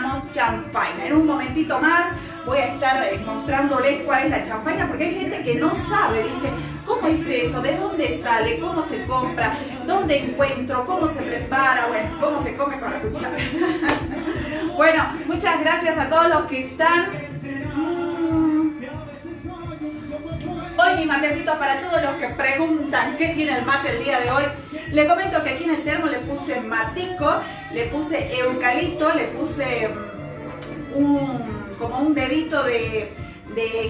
cocinamos champaña. En un momentito más voy a estar eh, mostrándoles cuál es la champaña, porque hay gente que no sabe, dice, ¿cómo es eso? ¿De dónde sale? ¿Cómo se compra? ¿Dónde encuentro? ¿Cómo se prepara? Bueno, ¿cómo se come con la cuchara? bueno, muchas gracias a todos los que están. Mm. Hoy mi matecito para todos los que preguntan qué tiene el mate el día de hoy. Le comento que aquí en el termo le puse matico, le puse eucalipto, le puse mm, un como un dedito de,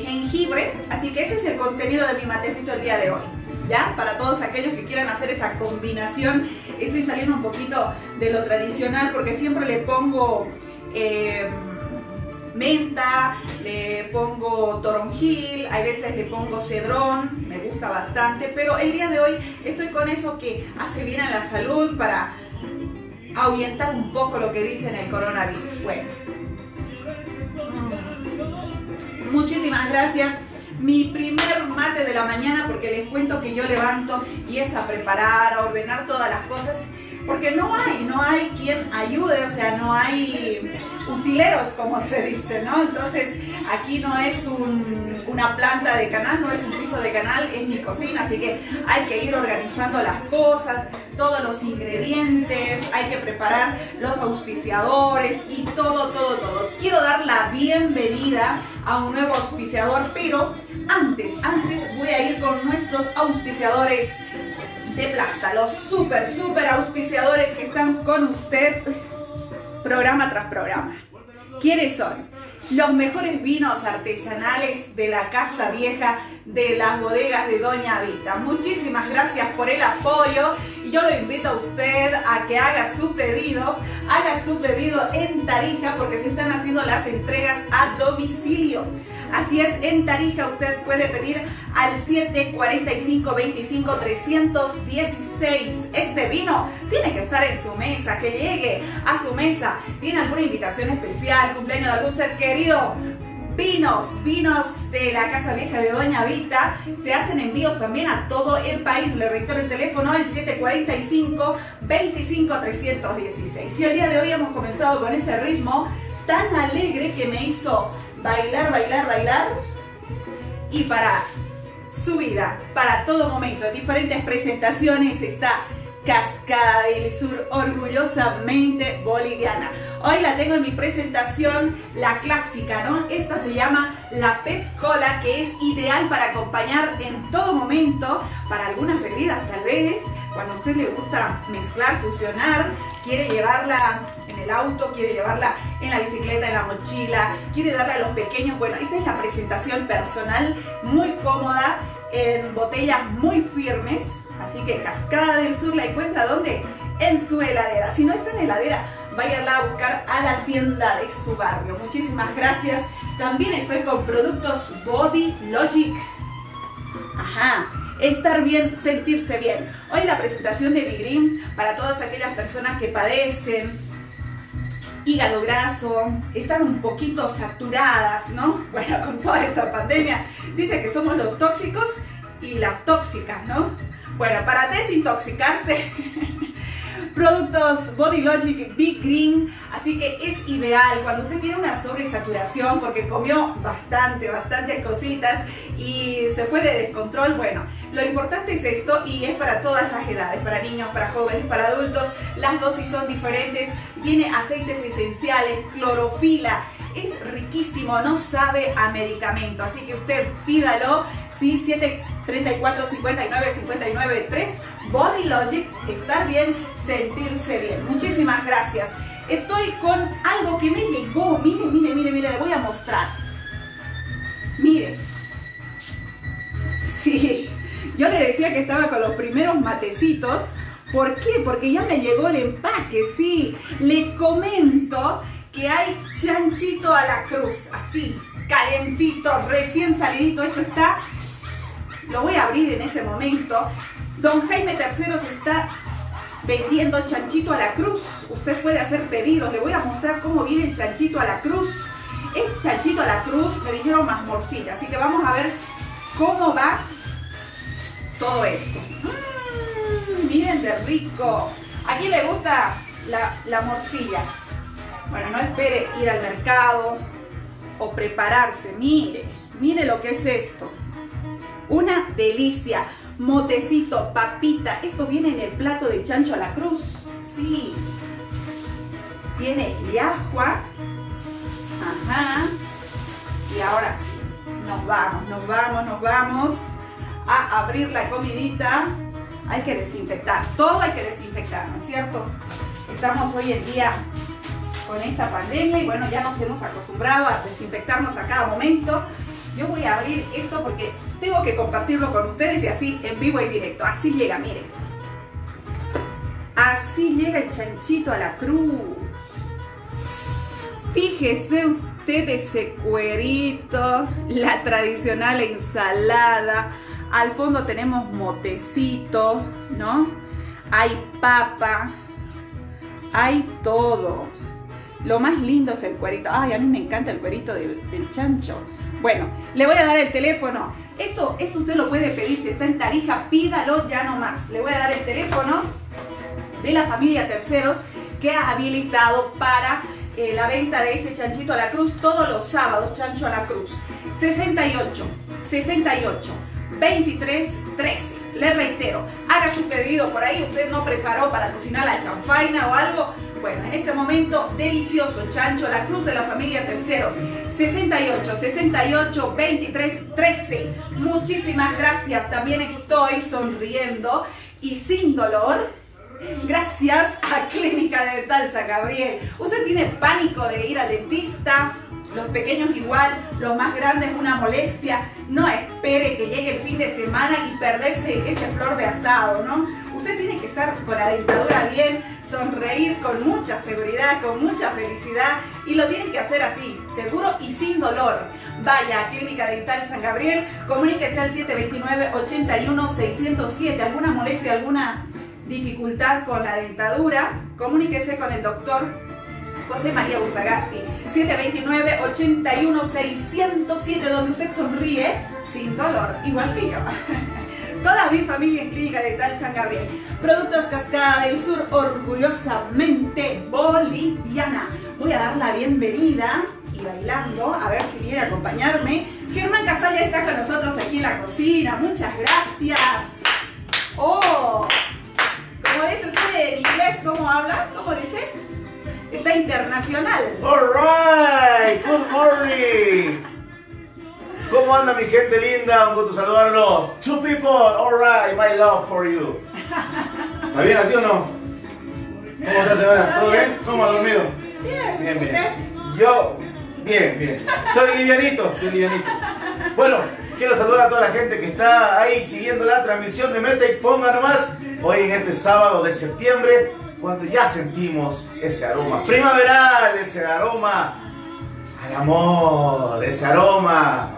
jengibre. Así que ese es el contenido de mi matecito el día de hoy. ¿Ya? Para todos aquellos que quieran hacer esa combinación. Estoy saliendo un poquito de lo tradicional porque siempre le pongo eh, menta, le pongo toronjil, hay veces le pongo cedrón, me gusta bastante, pero el día de hoy estoy con eso que hace bien a la salud para ahuyentar un poco lo que dicen el coronavirus. Bueno, Muchísimas gracias. Mi primer mate de la mañana porque les cuento que yo levanto y es a preparar, a ordenar todas las cosas porque no hay, no hay quien ayude, o sea, no hay utileros, como se dice, ¿no? Entonces, aquí no es una planta de canal, no es un piso de canal, es mi cocina, así que hay que ir organizando las cosas, todos los ingredientes, hay que preparar los auspiciadores y todo, todo, todo. Quiero dar la bienvenida a un nuevo auspiciador, pero antes, antes voy a ir con nuestros auspiciadores los super, super auspiciadores que están con usted programa tras programa. ¿Quiénes son? Los mejores vinos artesanales de la Casa Vieja de las bodegas de Doña Vita. Muchísimas gracias por el apoyo yo lo invito a usted a que haga su pedido, haga su pedido en Tarija porque se están haciendo las entregas a domicilio. Así es, en Tarija usted puede pedir al 745 25 316. Este vino tiene que estar en su mesa, que llegue a su mesa. ¿Tiene alguna invitación especial, cumpleaños de algún ser querido? Vinos, vinos de la Casa Vieja de Doña Vita, se hacen envíos también a todo el país. Le reitero el teléfono, el 745 25 316. Y el día de hoy hemos comenzado con ese ritmo tan alegre que me hizo bailar, bailar, bailar. Y para su vida, para todo momento, en diferentes presentaciones está Cascada del Sur, orgullosamente boliviana. Hoy la tengo en mi presentación, la clásica, ¿no? Esta se llama la Pet Cola, que es ideal para acompañar en todo momento para algunas bebidas, tal vez cuando a usted le gusta mezclar, fusionar, quiere llevarla el auto, quiere llevarla en la bicicleta, en la mochila, quiere darle a los pequeños. Bueno, esta es la presentación personal, muy cómoda, en botellas muy firmes. Así que Cascada del Sur la encuentra ¿dónde? En su heladera. Si no está en heladera, váyala a buscar a la tienda de su barrio. Muchísimas gracias. También estoy con productos Body Logic. Ajá, estar bien, sentirse bien. Hoy la presentación de Bigrim para todas aquellas personas que padecen hígado graso, están un poquito saturadas, ¿no? Bueno, con toda esta pandemia, dice que somos los tóxicos y las tóxicas, ¿no? Bueno, para desintoxicarse, Productos Body Logic Big Green, así que es ideal cuando usted tiene una sobresaturación porque comió bastante, bastantes cositas y se fue de descontrol. Bueno, lo importante es esto y es para todas las edades, para niños, para jóvenes, para adultos. Las dosis son diferentes, tiene aceites esenciales, clorofila es riquísimo, no sabe a medicamento. Así que usted pídalo, ¿sí? 734 59 59 3 Body Logic, estar bien, sentirse bien. Muchísimas gracias. Estoy con algo que me llegó. Mire, mire, mire, mire, le voy a mostrar. Mire. Sí, yo le decía que estaba con los primeros matecitos. ¿Por qué? Porque ya me llegó el empaque, sí. Le comento que hay chanchito a la cruz, así, calentito, recién salidito. Esto está, lo voy a abrir en este momento. Don Jaime III se está vendiendo chanchito a la cruz. Usted puede hacer pedidos. Le voy a mostrar cómo viene el chanchito a la cruz. Es chanchito a la cruz, me dijeron más morcilla. Así que vamos a ver cómo va todo esto. Mmm, miren de rico. ¿A le gusta la, la morcilla? Bueno, no espere ir al mercado o prepararse. Mire, mire lo que es esto. Una delicia motecito, papita. Esto viene en el plato de chancho a la cruz. Sí. Tiene yahua. Ajá. Y ahora sí. Nos vamos, nos vamos, nos vamos a abrir la comidita. Hay que desinfectar. Todo hay que desinfectar, ¿no es cierto? Estamos hoy en día con esta pandemia y bueno, ya nos hemos acostumbrado a desinfectarnos a cada momento. Yo voy a abrir esto porque tengo que compartirlo con ustedes y así en vivo y directo. Así llega, miren. Así llega el chanchito a la cruz. Fíjese usted ese cuerito, la tradicional ensalada. Al fondo tenemos motecito, ¿no? Hay papa, hay todo. Lo más lindo es el cuerito. Ay, a mí me encanta el cuerito del, del chancho. Bueno, le voy a dar el teléfono. Esto, esto usted lo puede pedir si está en Tarija, pídalo ya no más. Le voy a dar el teléfono de la familia Terceros que ha habilitado para eh, la venta de este chanchito a la cruz todos los sábados, chancho a la cruz. 68, 68, 23, 13. Le reitero, haga su pedido por ahí, usted no preparó para cocinar la chanfaina o algo, bueno, en este momento delicioso chancho la cruz de la familia Terceros. 68 68 23 13. Muchísimas gracias. También estoy sonriendo y sin dolor. Gracias a Clínica Dental San Gabriel. ¿Usted tiene pánico de ir al dentista? Los pequeños igual, los más grandes una molestia. No espere que llegue el fin de semana y perderse ese flor de asado, ¿no? Usted tiene que estar con la dentadura bien, sonreír con mucha seguridad, con mucha felicidad y lo tiene que hacer así, seguro y sin dolor. Vaya a Clínica Dental San Gabriel, comuníquese al 729-81-607. ¿Alguna molestia, alguna dificultad con la dentadura? Comuníquese con el doctor José María Busagasti. 729-81-607, donde usted sonríe sin dolor, igual que yo. Toda mi familia en Clínica Dental San Gabriel. Productos Cascada del Sur, orgullosamente boliviana. Voy a dar la bienvenida y bailando, a ver si viene a acompañarme. Germán Casalla está con nosotros aquí en la cocina. Muchas gracias. Oh, como dice usted en inglés, ¿cómo habla? ¿Cómo dice? Está internacional. All right, good morning. ¿Cómo anda mi gente linda? Un gusto saludarlos. Two people, all right, my love for you. ¿Está bien así o no? ¿Cómo está señora? ¿Todo bien? ¿Cómo ha dormido? Bien, Bien, bien. Yo, bien, bien. Estoy livianito, estoy livianito. Bueno, quiero saludar a toda la gente que está ahí siguiendo la transmisión de Meta y ponga nomás hoy en este sábado de septiembre, cuando ya sentimos ese aroma primaveral, ese aroma al amor, ese aroma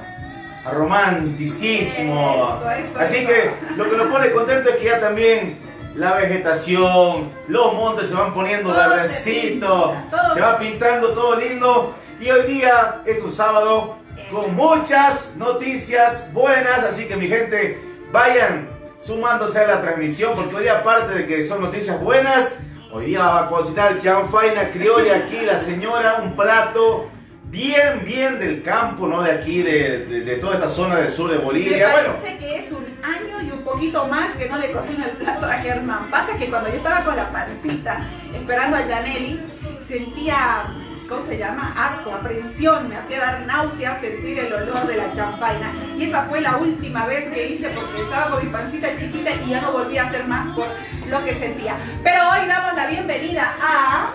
a romanticismo. Eso, eso, Así eso. que lo que nos pone contento es que ya también la vegetación, los montes se van poniendo verdecitos, se va pintando todo lindo. Y hoy día es un sábado con muchas noticias buenas, así que mi gente, vayan sumándose a la transmisión, porque hoy día aparte de que son noticias buenas, Hoy día va a cocinar chanfaina criolla aquí la señora, un plato bien, bien del campo, ¿no? De aquí, de, de, toda esta zona del sur de Bolivia. Me parece que es un año y un poquito más que no le cocino el plato a Germán. Pasa que cuando yo estaba con la pancita esperando a Janelli, sentía ¿cómo se llama? Asco, aprensión, me hacía dar náuseas sentir el olor de la champaina. Y esa fue la última vez que hice porque estaba con mi pancita chiquita y ya no volví a hacer más por lo que sentía. Pero hoy damos la bienvenida a...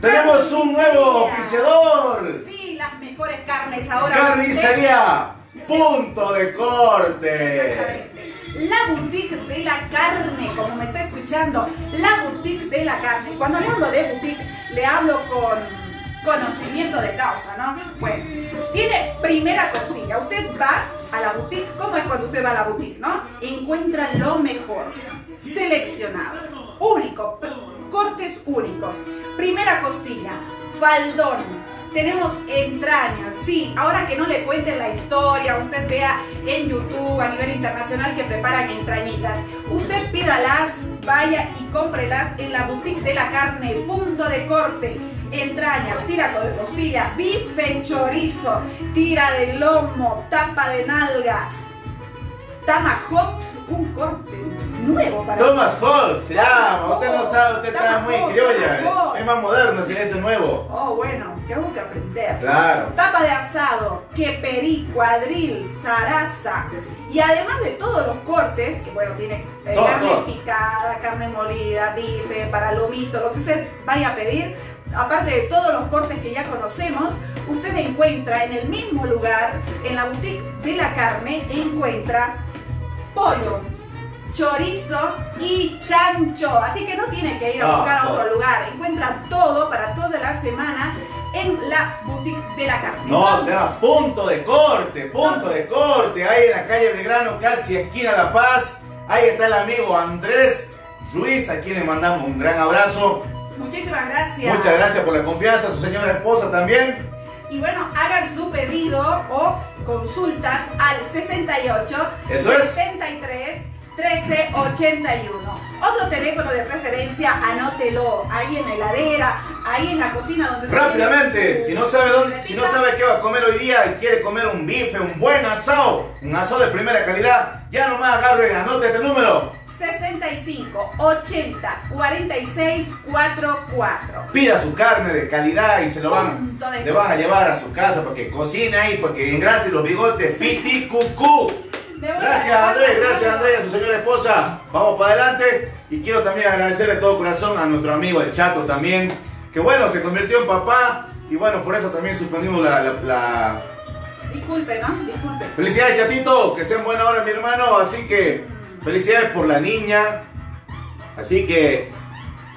Tenemos un nuevo oficiador. Sí, las mejores carnes ahora. Carnicería, punto de corte. La boutique de la carne, como me está escuchando, la boutique de la carne. Cuando le hablo de boutique, le hablo con conocimiento de causa, ¿no? Bueno, tiene primera costilla. Usted va a la boutique, ¿cómo es cuando usted va a la boutique, no? Encuentra lo mejor, seleccionado, único, cortes únicos. Primera costilla, faldón. Tenemos entrañas, sí, ahora que no le cuenten la historia, usted vea en YouTube a nivel internacional que preparan entrañitas. Usted pídalas, vaya y cómprelas en la boutique de la carne, punto de corte entraña, tira de costilla, bife chorizo, tira de lomo, tapa de nalga, tamahawk, un corte nuevo para Thomas Hall se llama, usted no sabe, usted está muy criolla, es más moderno si es nuevo. Oh, bueno, tengo que aprender. Claro. Tapa de asado, queperí, cuadril, zaraza. Y además de todos los cortes, que bueno, tiene eh, carne picada, carne molida, bife, para lomito, lo que usted vaya a pedir, aparte de todos los cortes que ya conocemos, usted encuentra en el mismo lugar, en la boutique de la carne, encuentra pollo, chorizo y chancho. Así que no tiene que ir a ah, buscar a otro lugar. Encuentra todo para toda la semana en la boutique de la carne. No, o sea, punto de corte, punto de corte. Ahí en la calle Belgrano, casi esquina La Paz. Ahí está el amigo Andrés Ruiz, a quien le mandamos un gran abrazo. Muchísimas gracias. Muchas gracias por la confianza, su señora esposa también. Y bueno, hagan su pedido o consultas al 68 Eso es. 73 1381. Otro teléfono de preferencia, anótelo ahí en la heladera, ahí en la cocina donde Rápidamente, si no sabe dónde, si no sabe qué va a comer hoy día y quiere comer un bife, un buen asado, un asado de primera calidad, ya nomás agarre, anote este número 65 80 46 44. Pida su carne de calidad y se lo van, le van a llevar a su casa porque cocine ahí, porque engrase los bigotes, piti cucú. Gracias Andrés, gracias Andrés a su señora esposa. Vamos para adelante y quiero también agradecerle de todo corazón a nuestro amigo el Chato también, que bueno, se convirtió en papá y bueno, por eso también suspendimos la... la, Disculpe, ¿no? Disculpe. Felicidades Chatito, que sea en buena hora mi hermano, así que Felicidades por la niña. Así que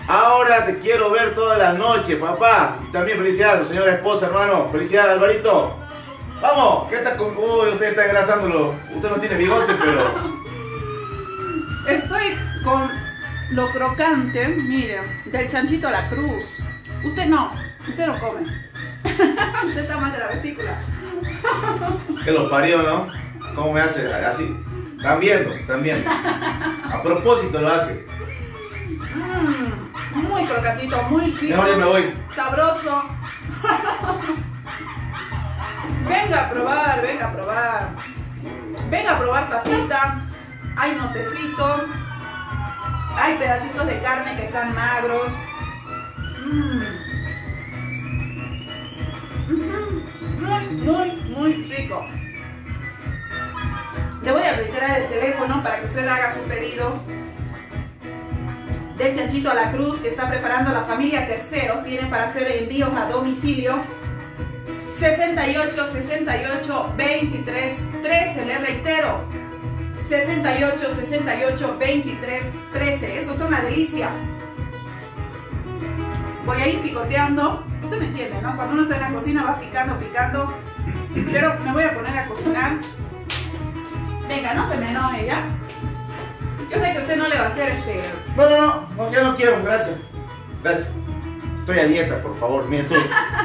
ahora te quiero ver toda la noche, papá. Y también felicidades a su señora esposa, hermano. Felicidades, Alvarito. Vamos, ¿qué está con Uy, usted está engrasándolo. Usted no tiene bigote, pero. Estoy con lo crocante, mire, del chanchito a la cruz. Usted no, usted no come. usted está mal de la vesícula. que lo parió, ¿no? ¿Cómo me hace? Así. Están viendo, están viendo. A propósito lo hace. Mm, muy crocatito, muy rico. Mejor me voy. Sabroso. venga a probar, venga a probar. Venga a probar papita. Hay notecito. Hay pedacitos de carne que están magros. Mm. Muy, muy, muy rico. Le voy a reiterar el teléfono para que usted haga su pedido del chanchito a la cruz que está preparando la familia Tercero. Tiene para hacer envíos a domicilio 68 68 23 13. Le reitero 68 68 23 13. Eso es una delicia. Voy a ir picoteando. Usted me entiende, ¿no? Cuando uno está en la cocina va picando, picando. Pero me voy a poner a cocinar Venga, no se me enoje, ¿ya? Yo sé que usted no le va a hacer este... No, no, no, ya no quiero, gracias. Gracias. Estoy a dieta, por favor. Mire, estoy,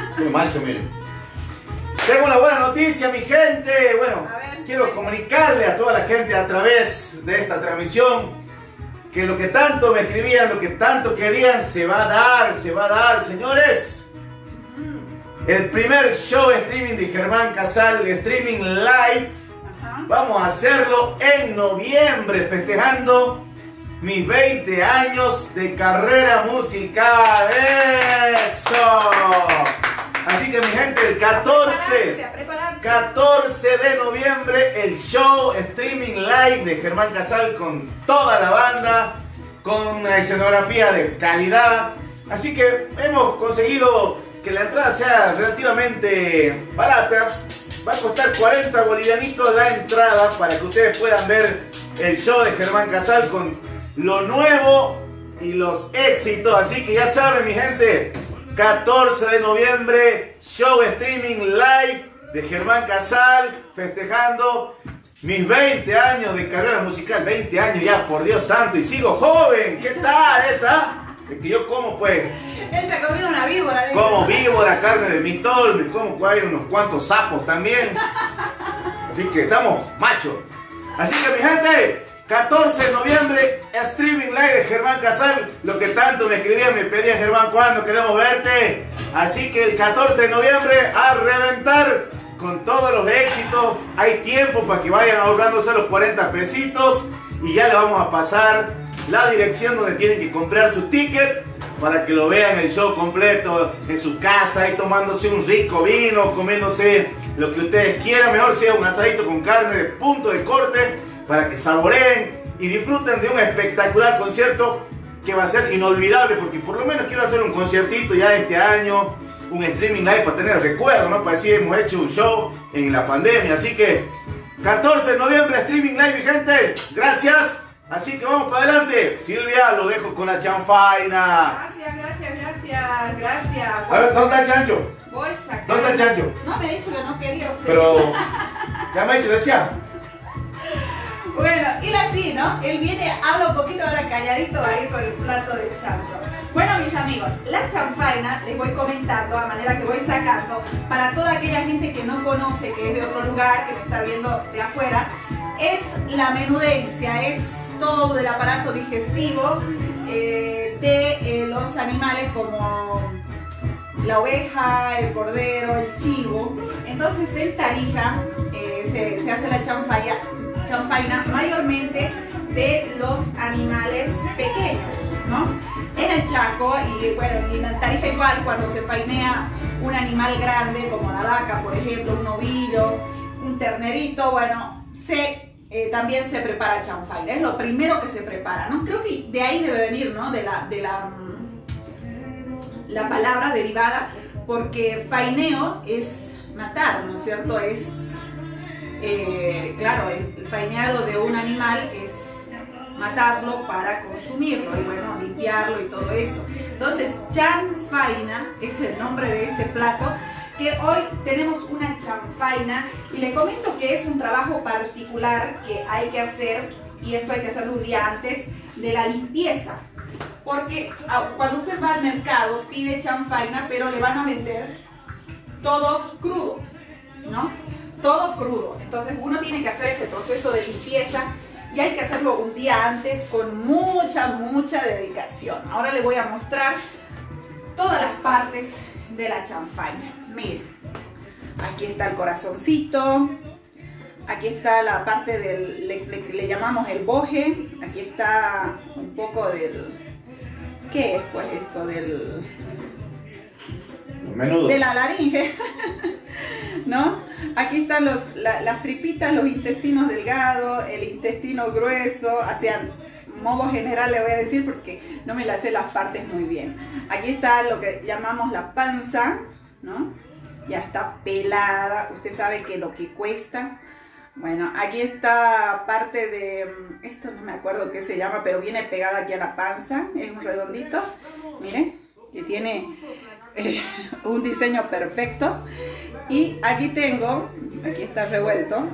estoy macho, mire. Tengo una buena noticia, mi gente. Bueno, quiero comunicarle a toda la gente a través de esta transmisión que lo que tanto me escribían, lo que tanto querían, se va a dar, se va a dar, señores. El primer show streaming de Germán Casal, streaming live, vamos a hacerlo en noviembre, festejando mis 20 años de carrera musical. ¡Eso! Así que mi gente, el 14, 14 de noviembre, el show streaming live de Germán Casal con toda la banda, con una escenografía de calidad. Así que hemos conseguido que la entrada sea relativamente barata. Va a costar 40 bolivianitos la entrada para que ustedes puedan ver el show de Germán Casal con lo nuevo y los éxitos. Así que ya saben, mi gente, 14 de noviembre, show streaming live de Germán Casal, festejando mis 20 años de carrera musical. 20 años ya, por Dios santo, y sigo joven. ¿Qué tal esa? De que yo como pues. Él se ha comido una víbora. Como víbora, carne de mistol, me como pues, hay unos cuantos sapos también. Así que estamos machos. Así que mi gente, 14 de noviembre, streaming live de Germán Casal. Lo que tanto me escribían, me pedían, Germán, ¿cuándo queremos verte? Así que el 14 de noviembre a reventar con todos los éxitos. Hay tiempo para que vayan ahorrándose los 40 pesitos. Y ya le vamos a pasar la dirección donde tienen que comprar su ticket para que lo vean el show completo en su casa, ahí tomándose un rico vino, comiéndose lo que ustedes quieran. Mejor sea un asadito con carne de punto de corte para que saboreen y disfruten de un espectacular concierto que va a ser inolvidable, porque por lo menos quiero hacer un conciertito ya este año, un streaming live para tener recuerdo, ¿no? Para decir, hemos hecho un show en la pandemia, así que 14 de noviembre, streaming live, mi gente, gracias. Así que vamos para adelante. Silvia, lo dejo con la chanfaina. Gracias, gracias, gracias, gracias. A ver, ¿dónde está el chancho? Voy a sacar. ¿Dónde está el chancho? No me ha dicho que no quería usted. Pero, ya me ha dicho, decía. Bueno, y así, ¿no? Él viene, habla un poquito ahora calladito, va a ir con el plato de chancho. Bueno, mis amigos, la chanfaina les voy comentando a manera que voy sacando para toda aquella gente que no conoce, que es de otro lugar, que me está viendo de afuera, es la menudencia, es todo el aparato digestivo eh, de eh, los animales como la oveja, el cordero, el chivo. Entonces en Tarija eh, se, hace la chanfaina chanfaina mayormente de los animales pequeños, ¿no? En el Chaco y bueno, en Tarija igual cuando se fainea un animal grande como la vaca, por ejemplo, un novillo, un ternerito, bueno, se, eh, también se prepara chanfaina, es lo primero que se prepara, ¿no? Creo que de ahí debe venir, ¿no? De la, de la, mm, la palabra derivada, porque faineo es matar, ¿no es cierto? Es eh, claro, el, faineado de un animal es matarlo para consumirlo y bueno, limpiarlo y todo eso. Entonces, chanfaina es el nombre de este plato que hoy tenemos una chanfaina y le comento que es un trabajo particular que hay que hacer y esto hay que hacerlo un día antes de la limpieza. Porque ah, cuando usted va al mercado pide chanfaina, pero le van a vender todo crudo, ¿no? todo crudo. Entonces uno tiene que hacer ese proceso de limpieza y hay que hacerlo un día antes con mucha, mucha dedicación. Ahora le voy a mostrar todas las partes de la chanfaina. Miren, aquí está el corazoncito, aquí está la parte del, le, le, llamamos el boje, aquí está un poco del, ¿qué es pues esto? Del... Menudo. De la laringe. ¿no? Aquí están los, las tripitas, los intestinos delgados, el intestino grueso, hacia modo general le voy a decir porque no me la sé las partes muy bien. Aquí está lo que llamamos la panza, ¿no? Ya está pelada, usted sabe que lo que cuesta. Bueno, aquí está parte de, esto no me acuerdo qué se llama, pero viene pegada aquí a la panza, es un redondito, miren, que tiene eh, un diseño perfecto. Y aquí tengo, aquí está revuelto,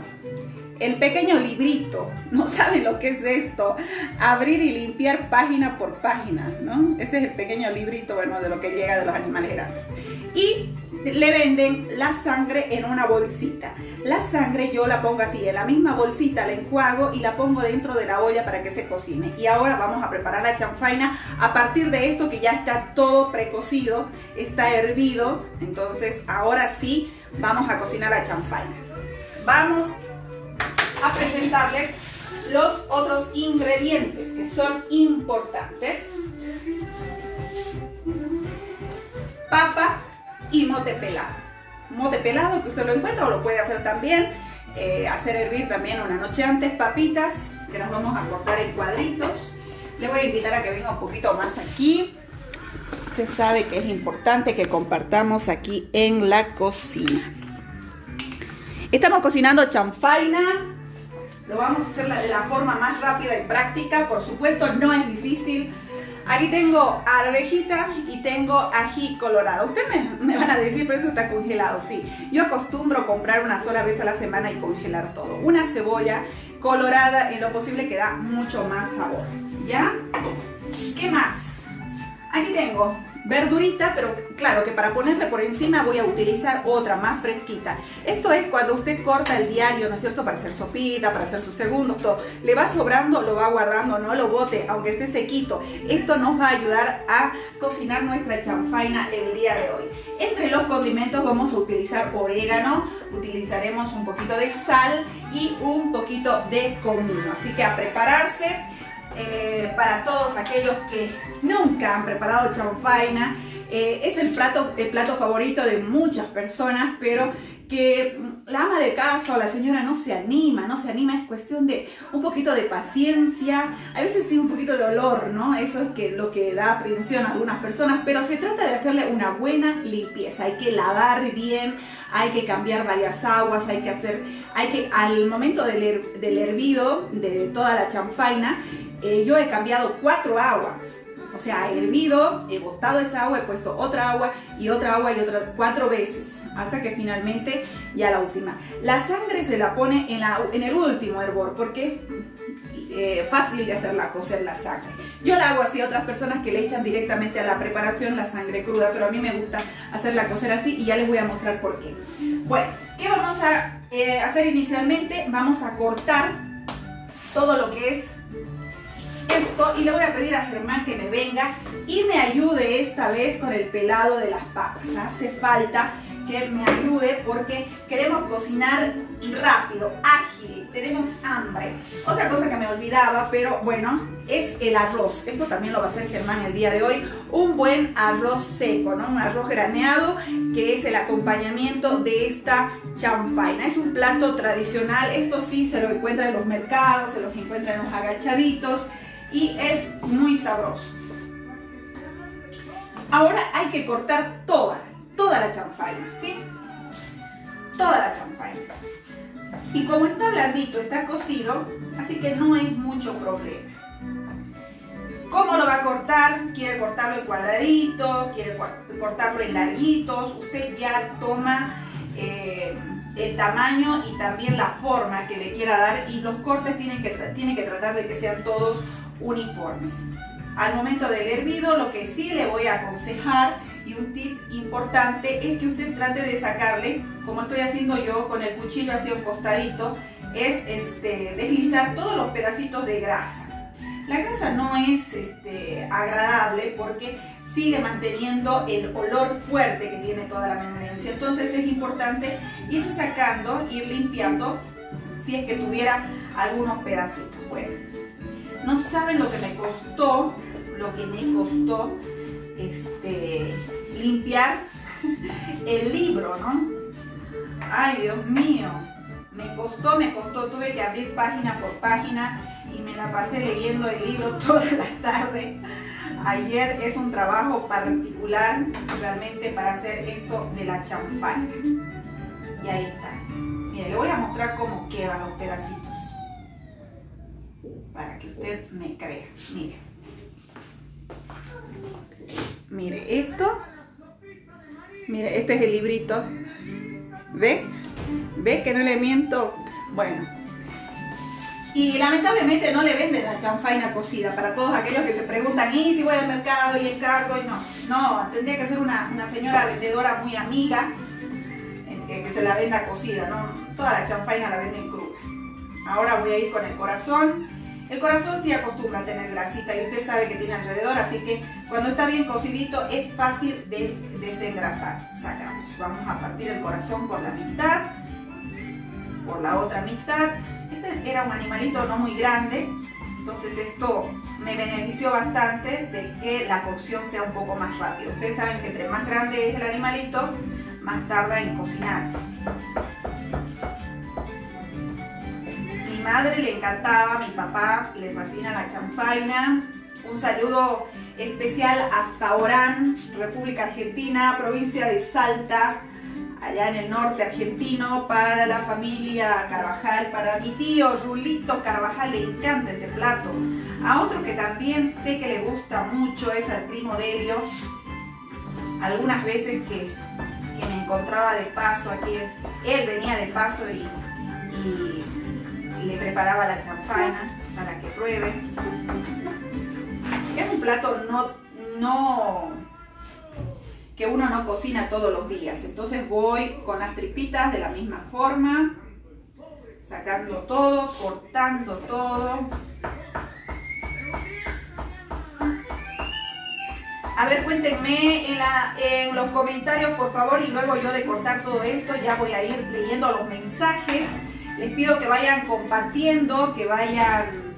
el pequeño librito. No saben lo que es esto. Abrir y limpiar página por página, ¿no? Este es el pequeño librito, bueno, de lo que llega de los animales grandes. Y le venden la sangre en una bolsita. La sangre yo la pongo así, en la misma bolsita la enjuago y la pongo dentro de la olla para que se cocine. Y ahora vamos a preparar la chanfaina a partir de esto que ya está todo precocido, está hervido. Entonces ahora sí vamos a cocinar la chanfaina. Vamos a presentarles los otros ingredientes que son importantes. Papa y mote pelado. Mote pelado que usted lo encuentra o lo puede hacer también. Eh, hacer hervir también una noche antes papitas que las vamos a cortar en cuadritos. Le voy a invitar a que venga un poquito más aquí. Usted sabe que es importante que compartamos aquí en la cocina. Estamos cocinando chanfaina. Lo vamos a hacer de la forma más rápida y práctica. Por supuesto, no es difícil. Aquí tengo arvejita y tengo ají colorado. Ustedes me, van a decir, pero eso está congelado. Sí, yo acostumbro comprar una sola vez a la semana y congelar todo. Una cebolla colorada en lo posible que da mucho más sabor. ¿Ya? ¿Qué más? Aquí tengo verdurita, pero claro que para ponerle por encima voy a utilizar otra más fresquita. Esto es cuando usted corta el diario, ¿no es cierto? Para hacer sopita, para hacer sus segundos, todo. Le va sobrando, lo va guardando, no lo bote, aunque esté sequito. Esto nos va a ayudar a cocinar nuestra chanfaina el día de hoy. Entre los condimentos vamos a utilizar orégano, utilizaremos un poquito de sal y un poquito de comino. Así que a prepararse. Eh, para todos aquellos que nunca han preparado chanfaina. Eh, es el plato, el plato favorito de muchas personas, pero que la ama de casa o la señora no se anima, no se anima, es cuestión de un poquito de paciencia, a veces tiene un poquito de olor, ¿no? Eso es que lo que da aprensión a algunas personas, pero se trata de hacerle una buena limpieza, hay que lavar bien, hay que cambiar varias aguas, hay que hacer, hay que al momento del, del hervido de toda la chanfaina, eh, yo he cambiado cuatro aguas. O sea, he hervido, he botado esa agua, he puesto otra agua y otra agua y otra cuatro veces, hasta que finalmente ya la última. La sangre se la pone en, la, en el último hervor, porque es eh, fácil de hacerla cocer la sangre. Yo la hago así a otras personas que le echan directamente a la preparación la sangre cruda, pero a mí me gusta hacerla cocer así y ya les voy a mostrar por qué. Bueno, ¿qué vamos a eh, hacer inicialmente? Vamos a cortar todo lo que es esto y le voy a pedir a Germán que me venga y me ayude esta vez con el pelado de las papas. Hace falta que me ayude porque queremos cocinar rápido, ágil, tenemos hambre. Otra cosa que me olvidaba, pero bueno, es el arroz. Eso también lo va a hacer Germán el día de hoy. Un buen arroz seco, ¿no? Un arroz graneado que es el acompañamiento de esta chanfaina. Es un plato tradicional. Esto sí se lo encuentra en los mercados, se los encuentra en los agachaditos y es muy sabroso. Ahora hay que cortar toda, toda la chanfaina, ¿sí? Toda la chanfaina. Y como está blandito, está cocido, así que no hay mucho problema. ¿Cómo lo va a cortar? ¿Quiere cortarlo en cuadraditos? ¿Quiere cortarlo en larguitos? Usted ya toma eh, el tamaño y también la forma que le quiera dar y los cortes tienen que, tienen que tratar de que sean todos uniformes. Al momento del hervido, lo que sí le voy a aconsejar y un tip importante es que usted trate de sacarle, como estoy haciendo yo con el cuchillo hacia un costadito, es este, deslizar todos los pedacitos de grasa. La grasa no es este, agradable porque sigue manteniendo el olor fuerte que tiene toda la menudencia. Entonces es importante ir sacando, ir limpiando si es que tuviera algunos pedacitos. Bueno, no saben lo que me costó, lo que me costó este, limpiar el libro, ¿no? Ay, Dios mío, me costó, me costó, tuve que abrir página por página y me la pasé leyendo el libro toda la tarde. Ayer es un trabajo particular realmente para hacer esto de la champaña. Y ahí está. Mire, le voy a mostrar cómo quedan los pedacitos para que usted me crea. Mire. Mire, esto. Mire, este es el librito. ¿Ve? ¿Ve que no le miento? Bueno. Y lamentablemente no le venden la chanfaina cocida para todos aquellos que se preguntan, ¿y si voy al mercado y encargo? Y no, no, tendría que ser una, una señora vendedora muy amiga eh, que se la venda cocida, ¿no? Toda la chanfaina la venden cruda. Ahora voy a ir con el corazón. El corazón sí acostumbra a tener grasita y usted sabe que tiene alrededor, así que cuando está bien cocidito es fácil de desengrasar. Sacamos. Vamos a partir el corazón por la mitad, por la otra mitad este era un animalito no muy grande, entonces esto me benefició bastante de que la cocción sea un poco más rápida. Ustedes saben que entre más grande es el animalito, más tarda en cocinarse. Madre le encantaba, mi papá le fascina la chanfaina. Un saludo especial hasta Orán, República Argentina, provincia de Salta allá en el norte argentino, para la familia Carvajal, para mi tío Rulito Carvajal, le encanta este plato. A otro que también sé que le gusta mucho es al primo Delio. Algunas veces que, me encontraba de paso aquí, él venía de paso y, preparaba la chanfaina para que pruebe. Es un plato no, no que uno no cocina todos los días. Entonces voy con las tripitas de la misma forma, sacando todo, cortando todo. A ver, cuéntenme en, en, los comentarios, por favor, y luego yo de cortar todo esto, ya voy a ir leyendo los mensajes. Les pido que vayan compartiendo, que vayan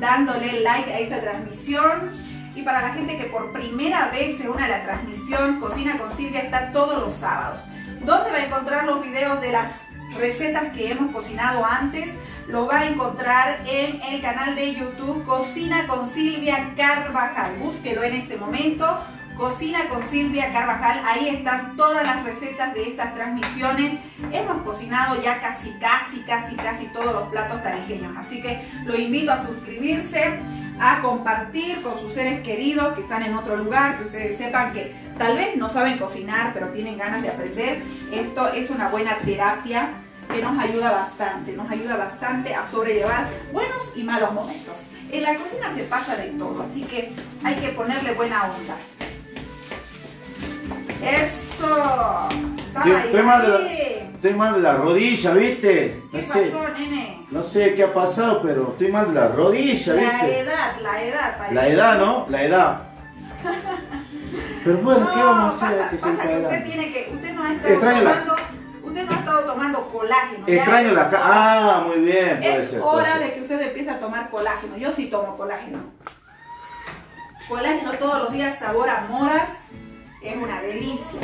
dándole like a esta transmisión y para la gente que por primera vez se une a la transmisión, Cocina con Silvia está todos los sábados. ¿Dónde va a encontrar los videos de las recetas que hemos cocinado antes? Lo va a encontrar en el canal de YouTube Cocina con Silvia Carvajal. Búsquelo en este momento. Cocina con Silvia Carvajal, ahí están todas las recetas de estas transmisiones. Hemos cocinado ya casi, casi, casi, casi todos los platos tarijeños, así que lo invito a suscribirse a compartir con sus seres queridos que están en otro lugar, que ustedes sepan que tal vez no saben cocinar, pero tienen ganas de aprender. Esto es una buena terapia que nos ayuda bastante, nos ayuda bastante a sobrellevar buenos y malos momentos. En la cocina se pasa de todo, así que hay que ponerle buena onda. Eso. Estoy mal, de la, estoy mal de la rodilla, ¿viste? No ¿Qué sé, pasó, nene? No sé qué ha pasado, pero estoy mal de la rodilla, ¿viste? La edad, la edad. Parece. La edad, ¿no? La edad. Pero bueno, ¿qué vamos a hacer? Pasa, que, pasa que usted tiene que, usted no ha estado tomando, usted no ha estado tomando colágeno. Extraño la Ah, muy bien, puede es hora de que usted empiece a tomar colágeno. Yo sí tomo colágeno. Colágeno todos los días, sabor a moras, es una delicia.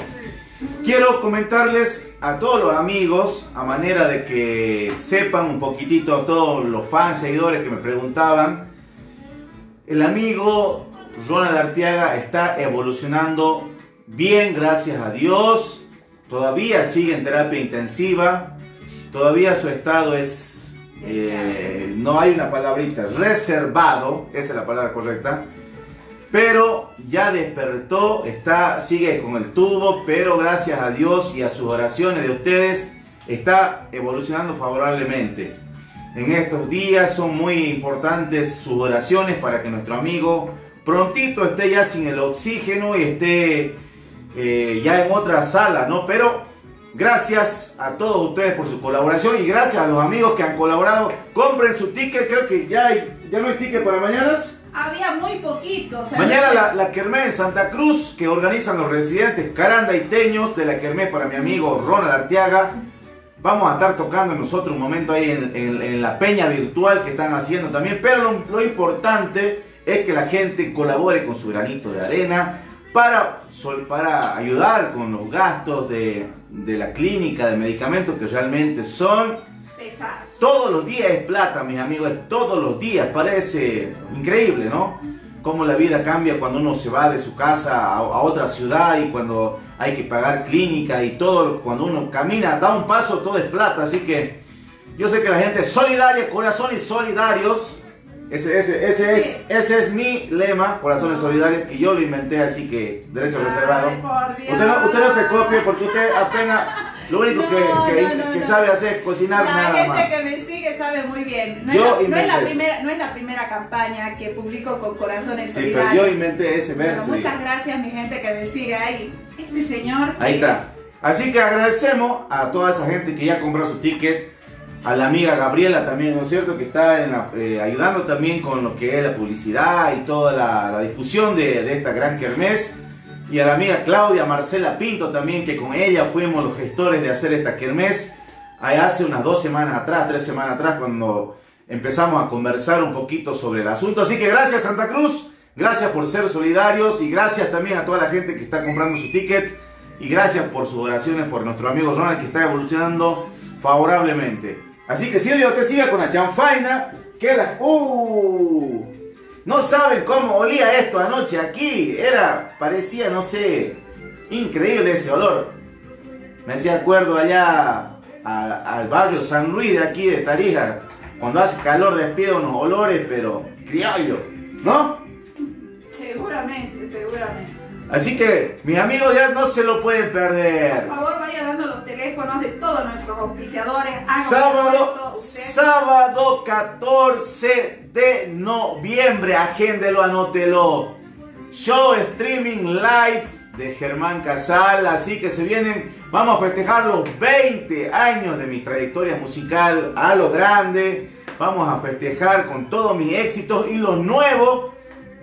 Quiero comentarles a todos los amigos, a manera de que sepan un poquitito, a todos los fans, seguidores que me preguntaban, el amigo Ronald Artiaga está evolucionando bien, gracias a Dios. Todavía sigue en terapia intensiva. Todavía su estado es, eh, no hay una palabrita, reservado, esa es la palabra correcta pero ya despertó, está, sigue con el tubo, pero gracias a Dios y a sus oraciones de ustedes está evolucionando favorablemente. En estos días son muy importantes sus oraciones para que nuestro amigo prontito esté ya sin el oxígeno y esté eh, ya en otra sala, ¿no? Pero gracias a todos ustedes por su colaboración y gracias a los amigos que han colaborado. Compren su ticket, creo que ya, hay, ya no hay ticket para mañanas. Había muy poquitos. Mañana la, la Kermés en Santa Cruz que organizan los residentes carandaiteños de la Kermés para mi amigo Ronald Arteaga. Vamos a estar tocando nosotros un momento ahí en, la peña virtual que están haciendo también. Pero lo, importante es que la gente colabore con su granito de arena para, para ayudar con los gastos de, de la clínica de medicamentos que realmente son todos los días es plata, mis amigos, todos los días. Parece increíble, ¿no? Cómo la vida cambia cuando uno se va de su casa a, otra ciudad y cuando hay que pagar clínica y todo, cuando uno camina, da un paso, todo es plata. Así que yo sé que la gente es solidaria, corazones solidarios. Ese, ese, ese, es, ese es mi lema, corazones solidarios, que yo lo inventé, así que derecho reservado. Usted no, usted no se copie porque usted apenas Lo único No, que, que- no, no, que sabe hacer es cocinar La nada gente más. que me sigue sabe muy bien. No, Yo es, la, no, es la primera, no es la primera campaña que publico con Corazones Sí, pero Solidarios. yo inventé ese Bueno, verso. y- muchas gracias, mi gente que me sigue ahí. Este señor. Ahí está. Así que agradecemos a toda esa gente que ya compró su ticket. A la amiga Gabriela también, ¿no es cierto? Que está en la- eh, ayudando también con lo que es la publicidad y toda la, la difusión de, de esta gran kermés. Y a la amiga Claudia Marcela Pinto también, que con ella fuimos los gestores de hacer esta kermés. Ahí hace unas dos semanas atrás, tres semanas atrás, cuando empezamos a conversar un poquito sobre el asunto. Así que gracias Santa Cruz, gracias por ser solidarios y gracias también a toda la gente que está comprando su ticket. Y gracias por sus oraciones por nuestro amigo Ronald que está evolucionando favorablemente. Así que Silvio, usted siga con la chanfaina. Que la... ¡Uh! No saben cómo olía esto anoche aquí. Era, parecía, no sé, increíble ese olor. Me hacía acuerdo allá al barrio San Luis de aquí de Tarija. Cuando hace calor despide unos olores, pero criollo, ¿no? Seguramente, seguramente. Así que mis amigos ya no se lo pueden Por perder. favor, vaya dando los teléfonos de todos nuestros auspiciadores. Sábado, sábado 14 de noviembre, agéndelo, anótelo. Show streaming live de Germán Casal, así que se vienen, vamos a festejar los 20 años de mi trayectoria musical a lo grande. Vamos a festejar con todos mis éxitos y los nuevos,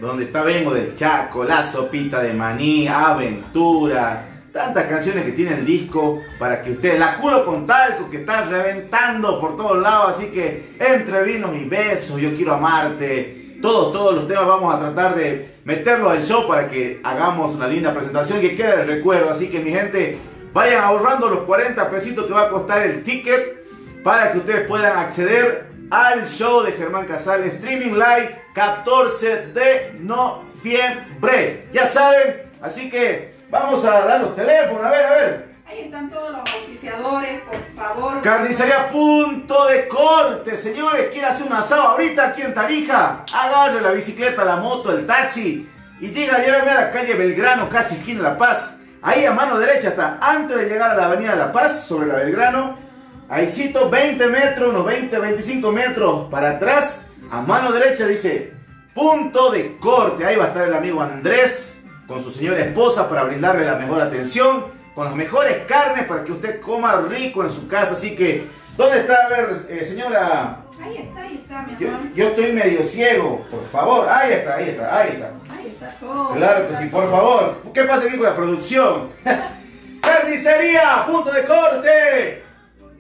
donde está Vengo del Chaco, La Sopita de Maní, Aventura, tantas canciones que tiene el disco para que usted, La Culo con Talco, que está reventando por todos lados, así que entre vinos y besos, yo quiero amarte, todos, todos los temas vamos a tratar de meterlo al show para que hagamos una linda presentación que quede el recuerdo, así que mi gente, vayan ahorrando los 40 pesitos que va a costar el ticket para que ustedes puedan acceder al show de Germán Casal streaming live 14 de noviembre. Ya saben, así que vamos a dar los teléfonos, a ver, a ver. Ahí están todos los auspiciadores, por favor. Carnicería Punto de Corte, señores, quiere hacer un asado ahorita aquí en Tarija. Agarre la bicicleta, la moto, el taxi y diga, lléveme a la calle Belgrano, casi esquina La Paz. Ahí a mano derecha está, antes de llegar a la avenida La Paz, sobre la Belgrano. Ahí cito 20 metros, unos 20, 25 metros para atrás. A mano derecha dice punto de corte. Ahí va a estar el amigo Andrés con su señora esposa para brindarle la mejor atención. Con las mejores carnes para que usted coma rico en su casa. Así que, ¿dónde está? A ver, eh, señora. Ahí está, ahí está, mi Yo, amor. yo estoy medio ciego, por favor. Ahí está, ahí está, ahí está. Ahí está todo. Claro que sí, por favor. ¿Qué pasa aquí con la producción? Carnicería, punto de corte.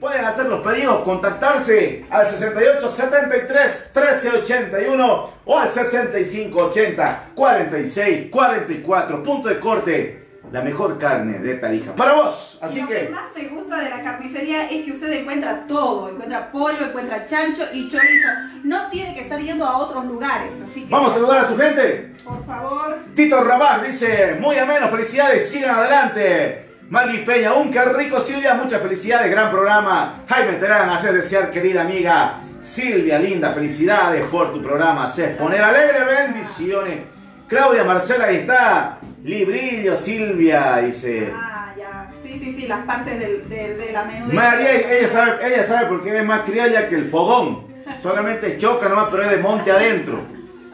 Pueden hacer los pedidos, contactarse al 68 73 13 81 o al 65 80 46 44. Punto de corte. La mejor carne de Tarija. Para vos. Así lo que que. más me gusta de la carnicería es que usted encuentra todo. Encuentra pollo, encuentra chancho y chorizo. No tiene que estar yendo a otros lugares. Así que, Vamos a saludar a su gente. por favor, Tito Rabaj dice, muy ameno, felicidades, sigan adelante. Maggie Peña, un qué rico Silvia, muchas felicidades, gran programa. Jaime Terán, hacer desear, querida amiga. Silvia, linda, felicidades por tu programa. Se poner alegre, bendiciones. Claudia Marcela, ahí está. Librillo, Silvia, dice. Ah, ya. Sí, sí, sí, las partes del- de, de la menudita. María, ella sabe, ella sabe porque es más criolla que el fogón. Solamente choca nomás, pero es de monte adentro.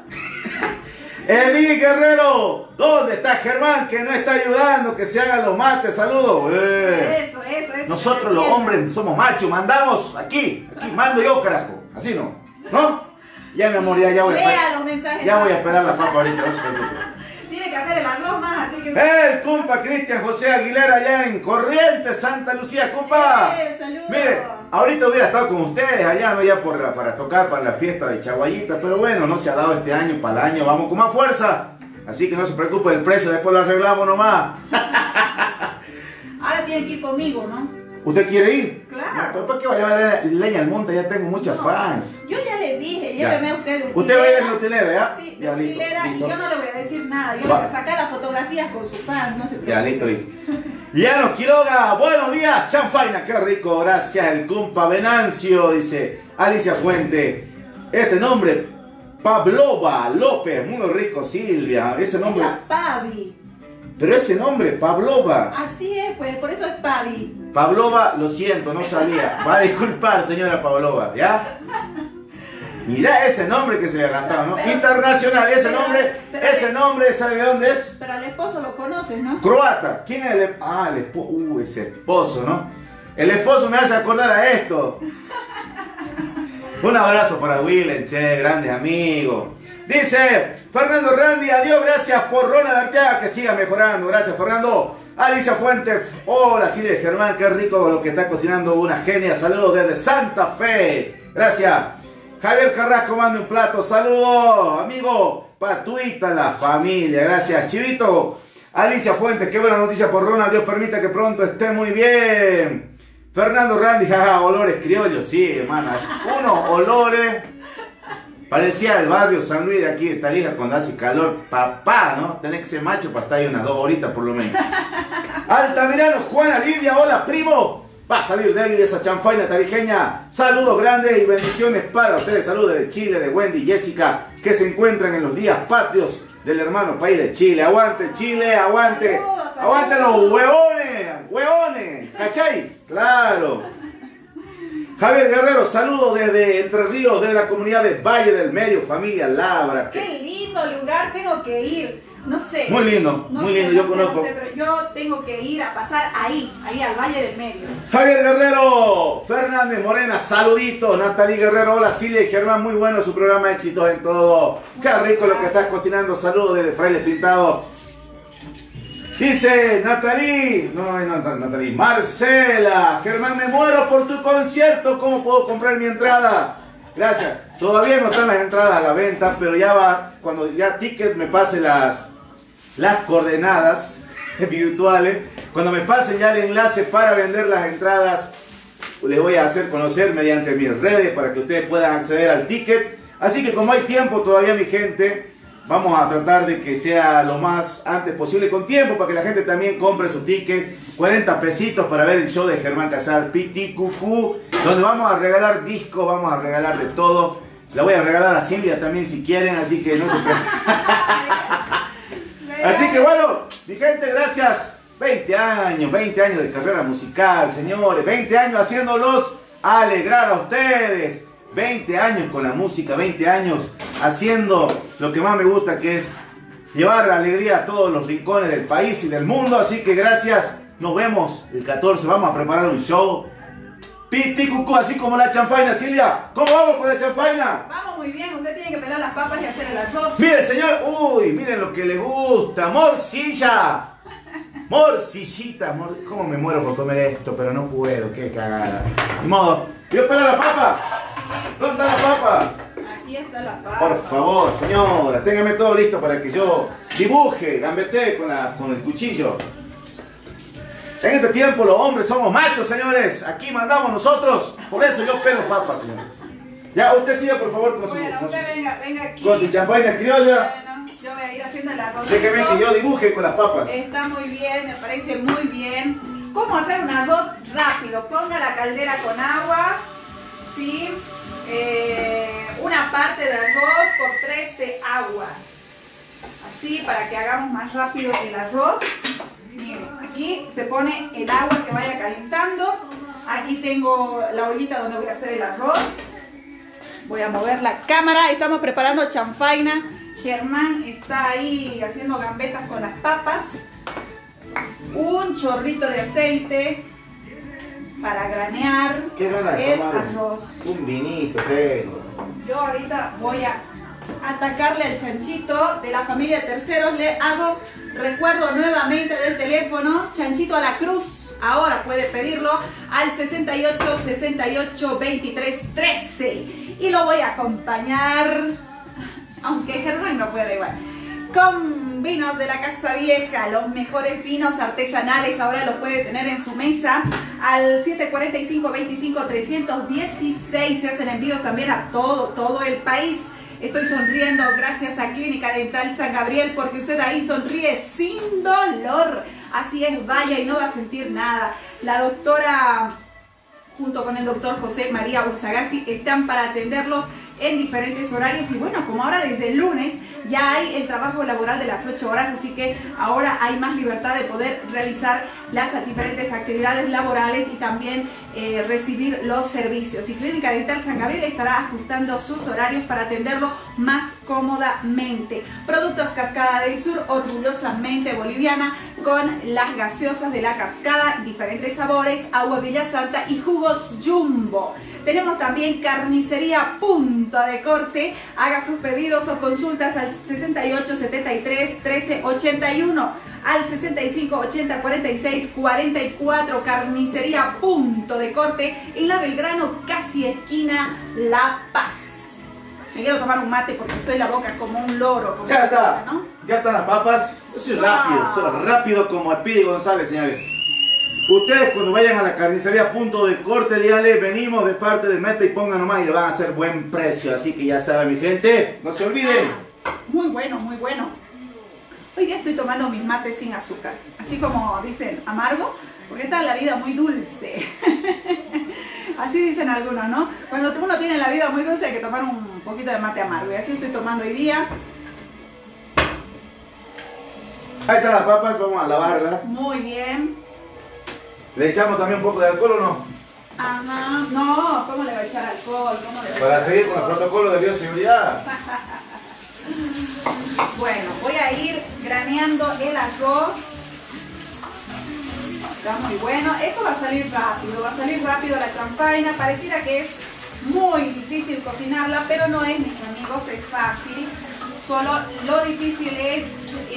Eli Guerrero, ¿dónde está Germán que no está ayudando que se hagan los mates? Saludos. Eh. Eso, eso, eso. Nosotros los hombres somos machos, mandamos aquí, aquí mando yo, carajo. Así no, ¿no? Ya mi amor, ya, ya voy a esperar. los mensajes. Ya voy a esperar la papa ahorita, no se preocupe. Tiene que hacer el arroz más, así que. El compa Cristian José Aguilera allá en Corrientes, Santa Lucía, compa. Eh, saludos. Mire, ahorita hubiera estado con ustedes allá, ¿no? Ya por, la- para tocar para la fiesta de Chaguayita, pero bueno, no se ha dado este año, para el año vamos con más fuerza. Así que no se preocupe del precio, después lo arreglamos nomás. Ahora tiene que ir conmigo, ¿no? ¿Usted quiere ir? Claro. ¿Para qué va a llevar leña al monte? Ya tengo muchas No, fans. Yo ya le dije, lléveme a usted de Usted va a ir en utilera, ¿ya? Sí, ya, de listo, utilera, y listo. yo no le voy a decir nada. Yo Va. le voy a sacar las fotografías con sus fans, no se preocupe. Ya, listo, listo. Llanos Quiroga, buenos días, chanfaina, qué rico, gracias, el compa Venancio, dice Alicia Fuente. Este nombre, Pablova López, muy rico, Silvia, ese Es nombre. la Pavi. Pero ese nombre, Pavlova. Así es, pues, por eso es Pavi. Pavlova, lo siento, no sabía. Va a disculpar, señora Pavlova, ¿ya? Mirá ese nombre que se le ha gastado, ¿no? Pero- Internacional, ese pero- nombre, pero- ese nombre, ¿sabe de dónde es? Pero al esposo lo conoces, ¿no? Croata. ¿Quién es el esposo? Ah, el esposo. Uh, ese esposo, ¿no? El esposo me hace acordar a esto. Un abrazo para Willem, che, grandes amigos. Dice Fernando Randy, adiós, gracias por Ronald Arteaga, que siga mejorando. Gracias, Fernando. Alicia Fuentes, hola, Silvia Germán, qué rico lo que está cocinando una genia. Saludos desde Santa Fe. Gracias. Javier Carrasco manda un plato. Saludos, amigo. Patuita, la familia. Gracias, Chivito. Alicia Fuentes, qué buena noticia por Ronald. Dios permita que pronto esté muy bien. Fernando Randy, jaja, olores criollos. Sí, hermana. Uno, olores. Parecía el barrio San Luis de aquí de Tarija cuando hace calor. Papá, ¿no? Tenés que ser macho para estar ahí unas dos horitas por lo menos. Altamirano, Juana, Lidia, hola, primo. Va a salir de ahí de esa chanfaina tarijeña. Saludos grandes y bendiciones para ustedes. Saludos de Chile, de Wendy y Jessica, que se encuentran en los días patrios del hermano país de Chile. Aguante, Chile, aguante. Saludos, saludos. Aguante los huevones, huevones. ¿Cachai? Claro. Javier Guerrero, saludos desde Entre Ríos, de la comunidad de Valle del Medio, familia Labra. Qué lindo lugar, tengo que ir. No sé. Muy lindo, No muy sé, lindo, yo conozco. sé, pero yo tengo que ir a pasar ahí, ahí al Valle del Medio. Javier Guerrero, Fernández Morena, saluditos. Natalie Guerrero, hola Silvia y Germán, muy bueno su programa, éxitos en todo. Qué rico lo que estás cocinando, saludos desde Fraile Pintado. Dice Natalie, no, no, Natalie, Marcela, Germán, me muero por tu concierto, ¿cómo puedo comprar mi entrada? Gracias. Todavía no están las entradas a la venta, pero ya va, cuando ya Ticket me pase las, las coordenadas virtuales, cuando me pase ya el enlace para vender las entradas, les voy a hacer conocer mediante mis redes para que ustedes puedan acceder al ticket. Así que como hay tiempo todavía mi gente, vamos a tratar de que sea lo más antes posible con tiempo para que la gente también compre su ticket. 40 pesitos para ver el show de Germán Casal, Piti Cucú, donde vamos a regalar discos, vamos a regalar de todo. La voy a regalar a Silvia también si quieren, así que no se preocupen. Así que bueno, mi gente, gracias. 20 años, 20 años de carrera musical, señores. 20 años haciéndolos alegrar a ustedes. 20 años con la música, 20 años haciendo lo que más me gusta, que es llevar alegría a todos los rincones del país y del mundo. Así que gracias. Nos vemos el 14. Vamos a preparar un show. Piti cucú, así como la chanfaina, Silvia. ¿Cómo vamos con la chanfaina? Vamos muy bien, usted tiene que pelar las papas y hacer el arroz. Miren, señor, uy, miren lo que le gusta, morcilla. Morcillita, mor... ¿cómo me muero por comer esto? Pero no puedo, qué cagada. Ni modo. ¿Yo espera la papa? ¿Dónde está la papa? Aquí está la papa. Por favor, señora, téngame todo listo para que yo dibuje, gambetee con, la, con el cuchillo. En este tiempo los hombres somos machos, señores. Aquí mandamos nosotros. Por eso yo pelo papas, señores. Ya, usted siga, por favor, con su, Bueno, con su, venga, venga aquí. con su champaña criolla. Bueno, yo voy a ir haciendo el arroz. Déjeme que yo dibuje con las papas. Está muy bien, me parece muy bien. ¿Cómo hacer un arroz rápido? Ponga la caldera con agua, ¿sí? Eh, una parte de arroz por tres de agua. Así, para que hagamos más rápido el arroz. Aquí se pone el agua que vaya calentando. Aquí tengo la ollita donde voy a hacer el arroz. Voy a mover la cámara. Estamos preparando chanfaina. Germán está ahí haciendo gambetas con las papas. Un chorrito de aceite para granear ¿Qué el arroz. un vinito, tengo? Yo ahorita voy a atacarle al chanchito de la familia Terceros. Le hago recuerdo nuevamente del teléfono. Chanchito a la cruz. Ahora puede pedirlo al 68 68 23 13. Y lo voy a acompañar, aunque Germán no puede igual, con vinos de la Casa Vieja, los mejores vinos artesanales. Ahora los puede tener en su mesa al 745 25 316. Se hacen envíos también a todo, todo el país. Estoy sonriendo gracias a Clínica Dental San Gabriel porque usted ahí sonríe sin dolor. Así es, vaya y no va a sentir nada. La doctora junto con el doctor José María Urzagasti están para atenderlos en diferentes horarios. Y bueno, como ahora desde el lunes ya hay el trabajo laboral de las 8 horas, así que ahora hay más libertad de poder realizar las diferentes actividades laborales y también eh, recibir los servicios. Y Clínica Dental San Gabriel estará ajustando sus horarios para atenderlo más cómodamente. Productos Cascada del Sur, orgullosamente boliviana, con las gaseosas de la cascada, diferentes sabores, agua Villa Santa y jugos Jumbo. Tenemos también carnicería punto de corte. Haga sus pedidos o consultas al 68 73 13 81 al 65 80 46 44 carnicería punto de corte en la Belgrano casi esquina La Paz me quiero tomar un mate porque estoy en la boca como un loro ya está ya están las papas yo soy rápido soy rápido como Speedy González señores Ustedes cuando vayan a la carnicería punto de corte, díganle, venimos de parte de Meta y pongan nomás y le van a hacer buen precio. Así que ya saben mi gente, no se olviden. Muy bueno, muy bueno. Hoy día estoy tomando mis mates sin azúcar, así como dicen amargo, porque está la vida muy dulce. así dicen algunos, ¿no? Cuando uno tiene la vida muy dulce hay que tomar un poquito de mate amargo. Y así estoy tomando hoy día. Ahí están las papas, vamos a lavarlas. Muy bien. ¿Le echamos también un poco de alcohol o no? Ajá. No, ¿cómo le va a echar alcohol? ¿Cómo le va a Para seguir con el protocolo de bioseguridad. Bueno, voy a ir graneando el arroz. Está muy bueno. Esto va a salir rápido, va a salir rápido la champaina. Pareciera que es muy difícil cocinarla, pero no es, mis amigos, es fácil. Solo lo difícil es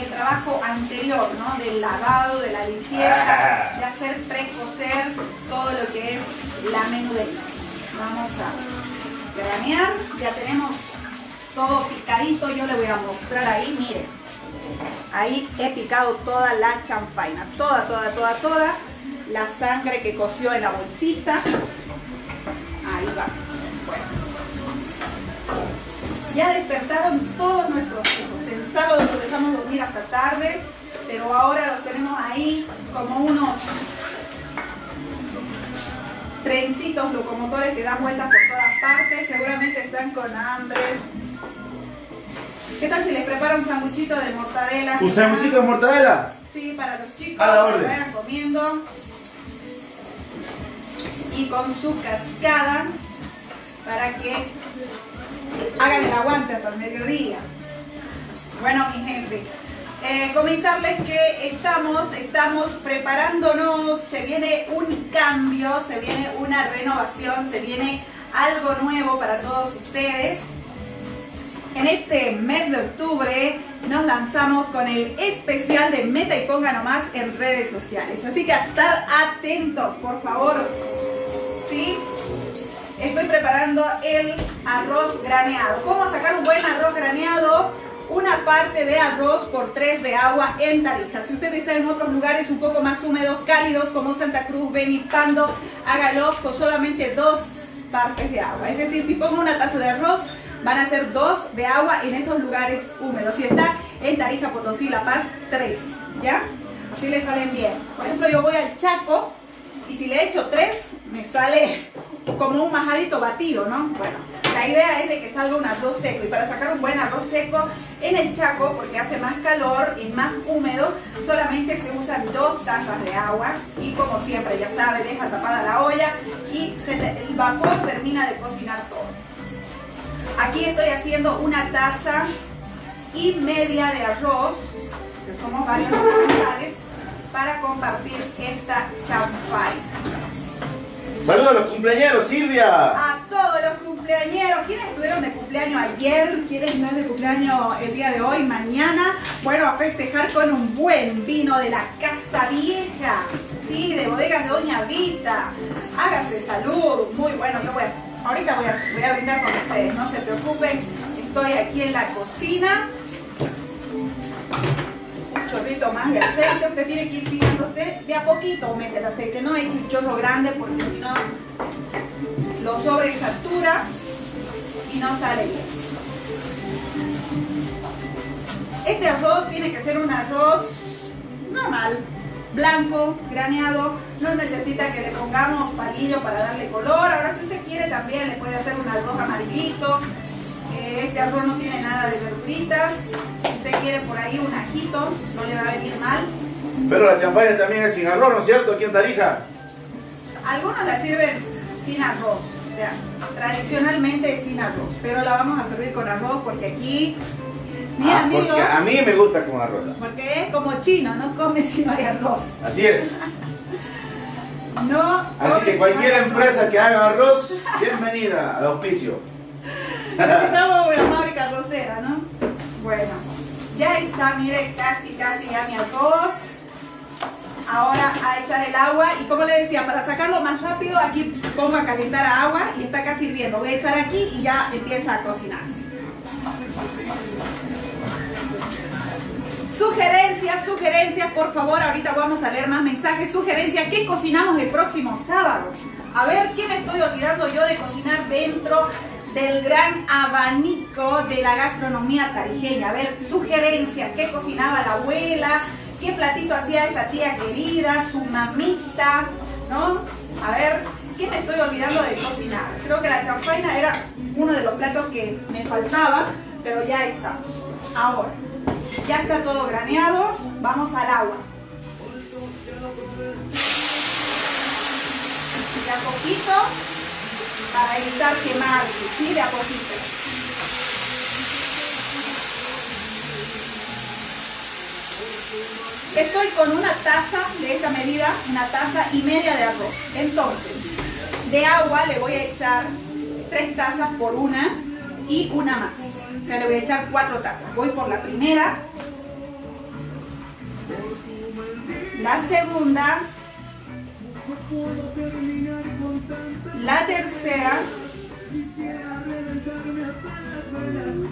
el trabajo anterior, ¿no? Del lavado, de la limpieza, de hacer precocer todo lo que es la menudez. Vamos a granear. Ya tenemos todo picadito, yo le voy a mostrar ahí, miren. Ahí he picado toda la champaina, toda, toda, toda, toda. La sangre que coció en la bolsita. Ahí va. Ya despertaron todos nuestros hijos. El sábado los dejamos dormir hasta tarde, pero ahora los tenemos ahí como unos trencitos locomotores que dan vueltas por todas partes. Seguramente están con hambre, ¿Qué tal si les preparo un sanguchito de mortadela? ¿Un sanguchito de mortadela? Sí, para los chicos. A la orden. Que vayan comiendo. Y con su cascada para que hagan el aguante hasta el mediodía. Bueno, mi gente, eh, comentarles que estamos, estamos preparándonos, se viene un cambio, se viene una renovación, se viene algo nuevo para todos ustedes. En este mes de octubre nos lanzamos con el especial de Meta y Ponga Nomás en redes sociales. Así que a estar atentos, por favor. ¿Sí? Estoy preparando el arroz graneado. ¿Cómo sacar un buen arroz graneado? Una parte de arroz por tres de agua en Tarija. Si usted está en otros lugares un poco más húmedos, cálidos como Santa Cruz, Benipando, hágalo con solamente dos partes de agua. Es decir, si pongo una taza de arroz, van a ser dos de agua en esos lugares húmedos. Si está en Tarija, Potosí, La Paz, tres, ¿ya? Así le salen bien. Por ejemplo, yo voy al Chaco y si le echo tres, me sale como un majadito batido, ¿no? Bueno, la idea es de que salga un arroz seco y para sacar un buen arroz seco en el Chaco, porque hace más calor, y más húmedo, solamente se usan dos tazas de agua y como siempre, ya sabe, deja tapada la olla y el vapor termina de cocinar todo. Aquí estoy haciendo una taza y media de arroz, que somos varios para compartir esta champagne. Saludos a los cumpleaños, Silvia. A todos los cumpleañeros. ¿Quiénes estuvieron de cumpleaños ayer? ¿Quiénes están de cumpleaños el día de hoy, mañana? Bueno, a festejar con un buen vino de la Casa Vieja. Sí, de bodegas de Doña Vita. Hágase salud. Muy bueno, yo voy a Ahorita voy a, voy a brindar con ustedes, no se preocupen. Estoy aquí en la cocina. Chorrito más de aceite. Usted tiene que ir fijándose de a poquito mete el aceite. No eche un chorro grande porque si no lo sobresatura y no sale bien. Este arroz tiene que ser un arroz normal, blanco, graneado, no necesita que le pongamos palillo para darle color. Ahora si usted quiere también le puede hacer un arroz amarillito. Eh, este arroz no tiene nada de verduritas. Si usted quiere por ahí un ajito, no le va a venir mal. Pero la champaña también es sin arroz, ¿no es cierto? Aquí en Tarija. Algunos la sirven sin arroz, o sea, tradicionalmente es sin arroz, pero la vamos a servir con arroz porque aquí, mi Ah, amigo, porque a mí me gusta con arroz. porque es como chino, no come si no hay arroz. Así es. No. Así que cualquier empresa que haga arroz, bienvenida al auspicio. Necesitamos una fábrica arrocera, ¿no? Bueno, ya está, mire, casi, casi ya mi arroz. Ahora a echar el agua y como le decía, para sacarlo más rápido, aquí pongo a calentar agua y está casi hirviendo. Voy a echar aquí y ya empieza a cocinarse. Sugerencias, sugerencias, por favor, ahorita vamos a leer más mensajes. Sugerencias, ¿qué cocinamos el próximo sábado? A ver, ¿qué me estoy olvidando yo de cocinar dentro del gran abanico de la gastronomía tarijeña? A ver, sugerencias, ¿qué cocinaba la abuela? ¿Qué platito hacía esa tía querida, su mamita? ¿No? A ver, ¿qué me estoy olvidando de cocinar? Creo que la chanfaina era uno de los platos que me faltaba, pero ya estamos. Ahora, ya está todo graneado, vamos al agua. De a poquito, para evitar quemarse, ¿sí? De a poquito. Estoy con una taza de esta medida, una taza y media de arroz. Entonces, de agua le voy a echar tres tazas por una y una más. O sea, le voy a echar cuatro tazas. Voy por la primera, la segunda, la tercera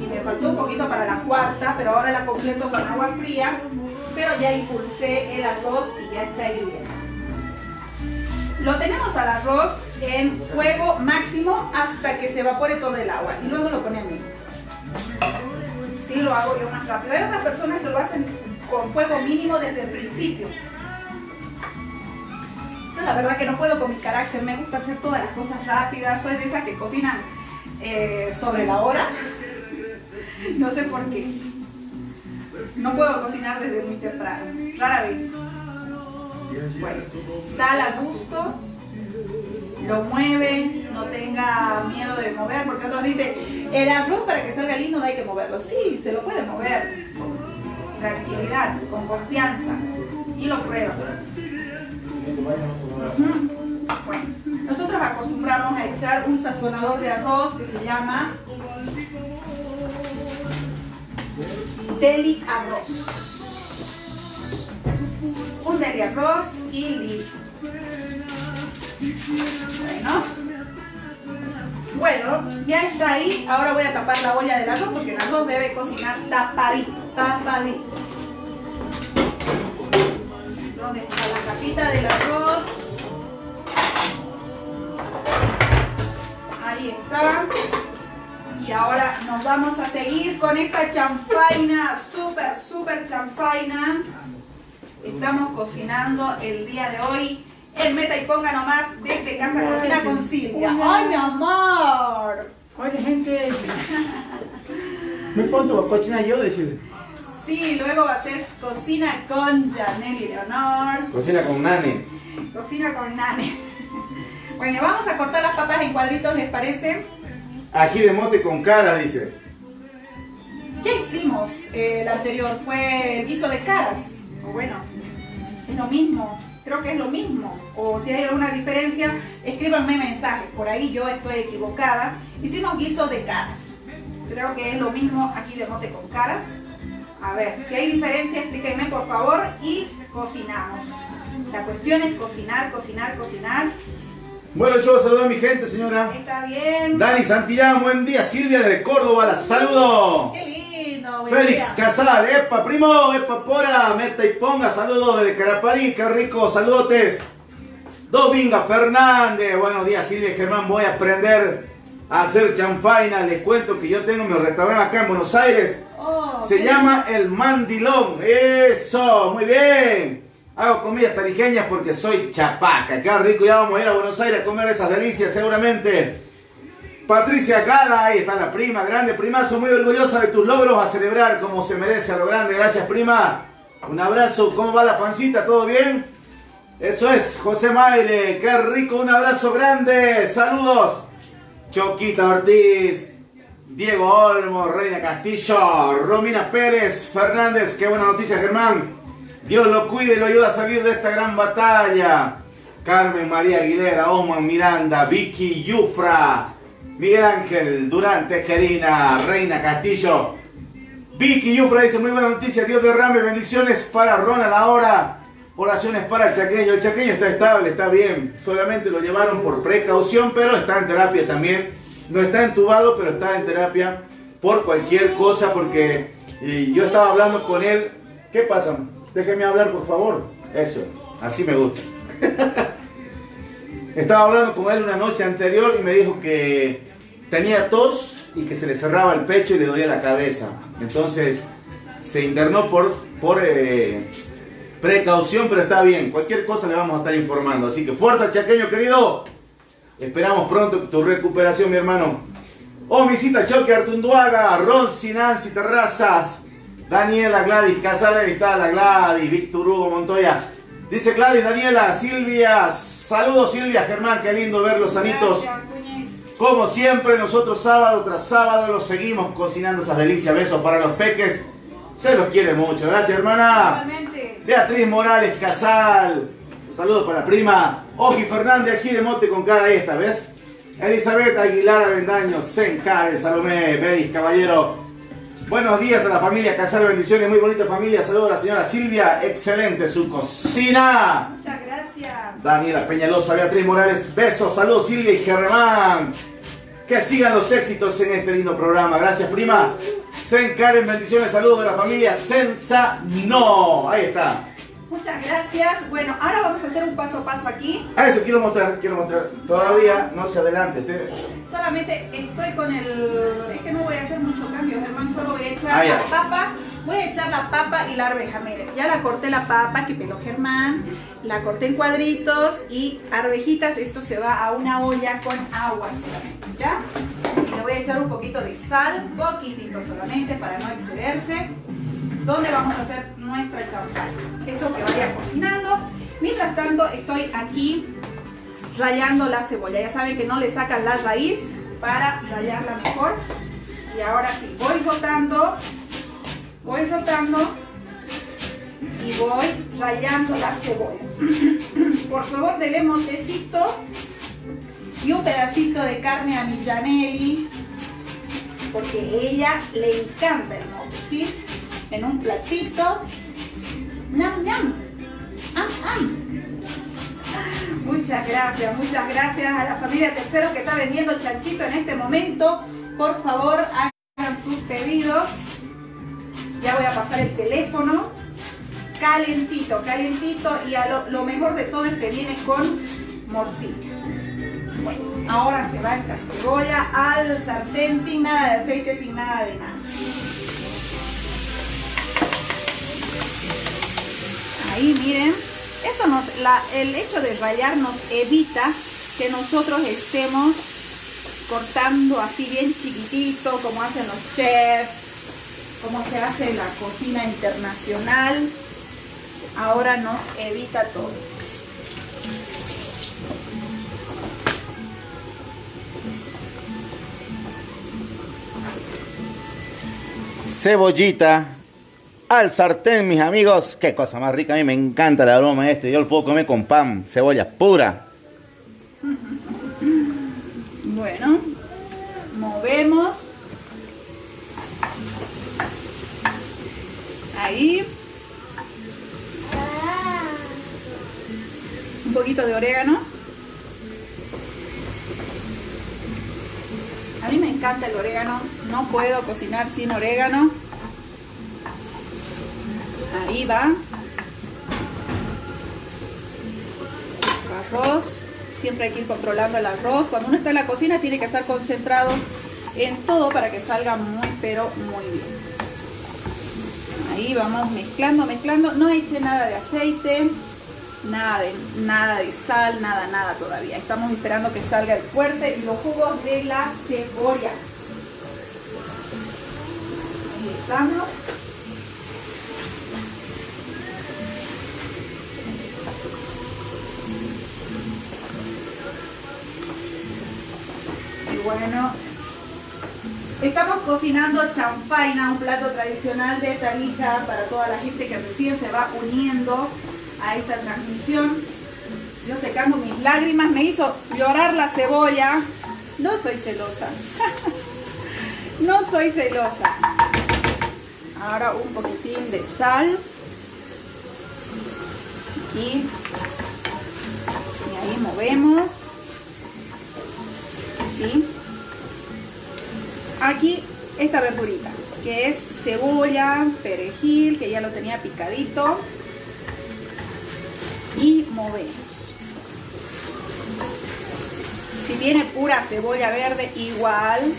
y me faltó un poquito para la cuarta, pero ahora la completo con agua fría, pero ya impulsé el arroz y ya está hirviendo. Lo tenemos al arroz en fuego máximo hasta que se evapore todo el agua y luego lo ponemos. Sí, lo hago yo más rápido. Hay otras personas que lo hacen con fuego mínimo desde el principio. La verdad que no puedo con mi carácter, me gusta hacer todas las cosas rápidas, soy de esas que cocinan eh, sobre la hora. No sé por qué. No puedo cocinar desde muy temprano, rara vez. Bueno, sal a gusto, lo mueve, no tenga miedo de mover, porque otros dicen, el arroz para que salga lindo no hay que moverlo. Sí, se lo puede mover con tranquilidad, con confianza, y lo prueba. Bueno, nosotros acostumbramos a echar un sazonador de arroz que se llama Deli Arroz. Un deli arroz y listo. Bueno. Bueno, ya está ahí. Ahora voy a tapar la olla del arroz porque el arroz debe cocinar tapadito, tapadito. ¿Dónde está la capita del arroz? Ahí está. Y ahora nos vamos a seguir con esta chanfaina, súper, súper chanfaina. Estamos cocinando el día de hoy en Meta y Ponga nomás desde Casa Cocina con Silvia. ¡Ay, mi amor! Oye, gente. Me pongo a cocinar yo, decirle. Sí, luego va a ser Cocina con Janelle y Leonor. Cocina con nani. Cocina con Nane. Bueno, vamos a cortar las papas en cuadritos, ¿les parece? Ají de mote con cara, dice. ¿Qué hicimos eh, el anterior? Fue el guiso de caras. O bueno, es lo mismo. Creo que es lo mismo. O si hay alguna diferencia, escríbanme mensajes. Por ahí yo estoy equivocada. Hicimos guiso de caras. Creo que es lo mismo aquí de mote con caras. A ver, si hay diferencia, explíquenme por favor y cocinamos. La cuestión es cocinar, cocinar, cocinar. Bueno, yo saludo a mi gente, señora. Está bien. Dani Santillán, buen día. Silvia de Córdoba, la saludo. Qué lindo. buen Félix día. Casal, epa, primo, epa, pora, meta y ponga, saludos desde Caraparí, qué rico, saludotes. Dominga Fernández, buenos días Silvia y Germán, voy a aprender a hacer chanfaina, les cuento que yo tengo mi restaurante acá en Buenos Aires, Oh, se llama El Mandilón, eso, muy bien. Hago comidas tarijeñas porque soy chapaca. Qué rico, ya vamos a ir a Buenos Aires a comer esas delicias seguramente. Patricia Gala, ahí está la prima, grande primazo, muy orgullosa de tus logros, a celebrar como se merece a lo grande. Gracias, prima. Un abrazo, ¿cómo va la pancita? ¿Todo bien? Eso es, José Maire, qué rico, un abrazo grande. Saludos. Choquita Ortiz, Diego Olmo, Reina Castillo, Romina Pérez, Fernández, qué buena noticia, Germán. Dios lo cuide y lo ayuda a salir de esta gran batalla. Carmen María Aguilera, Osman Miranda, Vicky Yufra, Miguel Ángel Durán Tejerina, Reina Castillo. Vicky Yufra dice muy buena noticia, Dios derrame bendiciones para Ronald ahora. Oraciones para el chaqueño. El chaqueño está estable, está bien. Solamente lo llevaron por precaución, pero está en terapia también. No está entubado, pero está en terapia por cualquier cosa, porque y yo estaba hablando con él. ¿Qué pasa? Déjeme hablar, por favor. Eso, así me gusta. estaba hablando con él una noche anterior y me dijo que tenía tos y que se le cerraba el pecho y le dolía la cabeza. Entonces se internó por, por eh, precaución, pero está bien. Cualquier cosa le vamos a estar informando. Así que fuerza, chaqueño querido. Esperamos pronto tu recuperación, mi hermano. Omisita Choque Artunduaga, Ronzi, Nancy Terrazas, Daniela Gladys Casales, ahí está la Gladys, Víctor Hugo Montoya. Dice Gladys, Daniela, Silvia, saludos Silvia, Germán, qué lindo verlos sanitos. Como siempre, nosotros sábado tras sábado los seguimos cocinando esas delicias. Besos para los peques. Se los quiere mucho. Gracias, hermana. Igualmente. Beatriz Morales Casal. Un saludo para la prima. Oji Fernández, aquí de mote con cara esta, ¿ves? Elizabeth Aguilar Avendaño, Sencare, Salomé, Beris, Caballero. Buenos días a la familia Casal, bendiciones, muy bonita familia. Saludos a la señora Silvia, excelente su cocina. Muchas gracias. Daniela Peñalosa, Beatriz Morales, besos, saludos Silvia y Germán. Que sigan los éxitos en este lindo programa. Gracias, prima. Sen Karen, bendiciones, saludos de la familia Sensa No. Ahí está. Muchas gracias. Bueno, ahora vamos a hacer un paso a paso aquí. A eso quiero mostrar, quiero mostrar. Todavía no se adelante. Usted... Solamente estoy con el... Es que no voy a hacer mucho cambio, Germán. Solo voy a echar Ah, la papa. Voy a echar la papa y la arveja. Miren, ya la corté la papa que peló Germán. La corté en cuadritos y arvejitas. Esto se va a una olla con agua solamente, ¿ya? Le voy a echar un poquito de sal, poquitito solamente para no excederse. Donde vamos a hacer nuestra champán. Eso que vaya cocinando. Mientras tanto, estoy aquí rayando la cebolla. Ya saben que no le sacan la raíz para rayarla mejor. Y ahora sí, voy rotando, voy rotando y voy rayando la cebolla. Por favor, dele montecito y un pedacito de carne a mi Janelli, porque ella le encanta el mote, ¿sí? En un platito. ¡Ñam, ñam! ¡Am, am! Muchas gracias, muchas gracias a la familia Tercero que está vendiendo chanchito en este momento. Por favor, hagan sus pedidos. Ya voy a pasar el teléfono. Calentito, calentito. Y a lo, mejor de todo es que viene con morcilla. Ahora se va esta cebolla al sartén sin nada de aceite, sin nada de nada. Miren, esto nos, la- el hecho de rayar nos evita que nosotros estemos cortando así bien chiquitito como hacen los chefs, como se hace la cocina internacional. Ahora nos evita todo. Cebollita al sartén, mis amigos. Qué cosa más rica. A mí me encanta la aroma este. Yo lo puedo comer con pan, cebolla pura. Bueno, movemos. Ahí. Un poquito de orégano. A mí me encanta el orégano. No puedo cocinar sin orégano. Ahí va. arroz. Siempre hay que ir controlando el arroz. Cuando uno está en la cocina tiene que estar concentrado en todo para que salga muy, pero muy bien. Ahí vamos mezclando, mezclando. No eche nada de aceite, nada de, nada de sal, nada, nada todavía. Estamos esperando que salga el fuerte y los jugos de la cebolla. Ahí estamos. Bueno, estamos cocinando chanfaina, un plato tradicional de Tarija para toda la gente que recién se va uniendo a esta transmisión. Yo secando mis lágrimas, me hizo llorar la cebolla. No soy celosa. no soy celosa. Ahora un poquitín de sal. Y ahí movemos. Aquí esta verdurita, que es cebolla, perejil, que ya lo tenía picadito. Y movemos. Si tiene pura cebolla verde, igual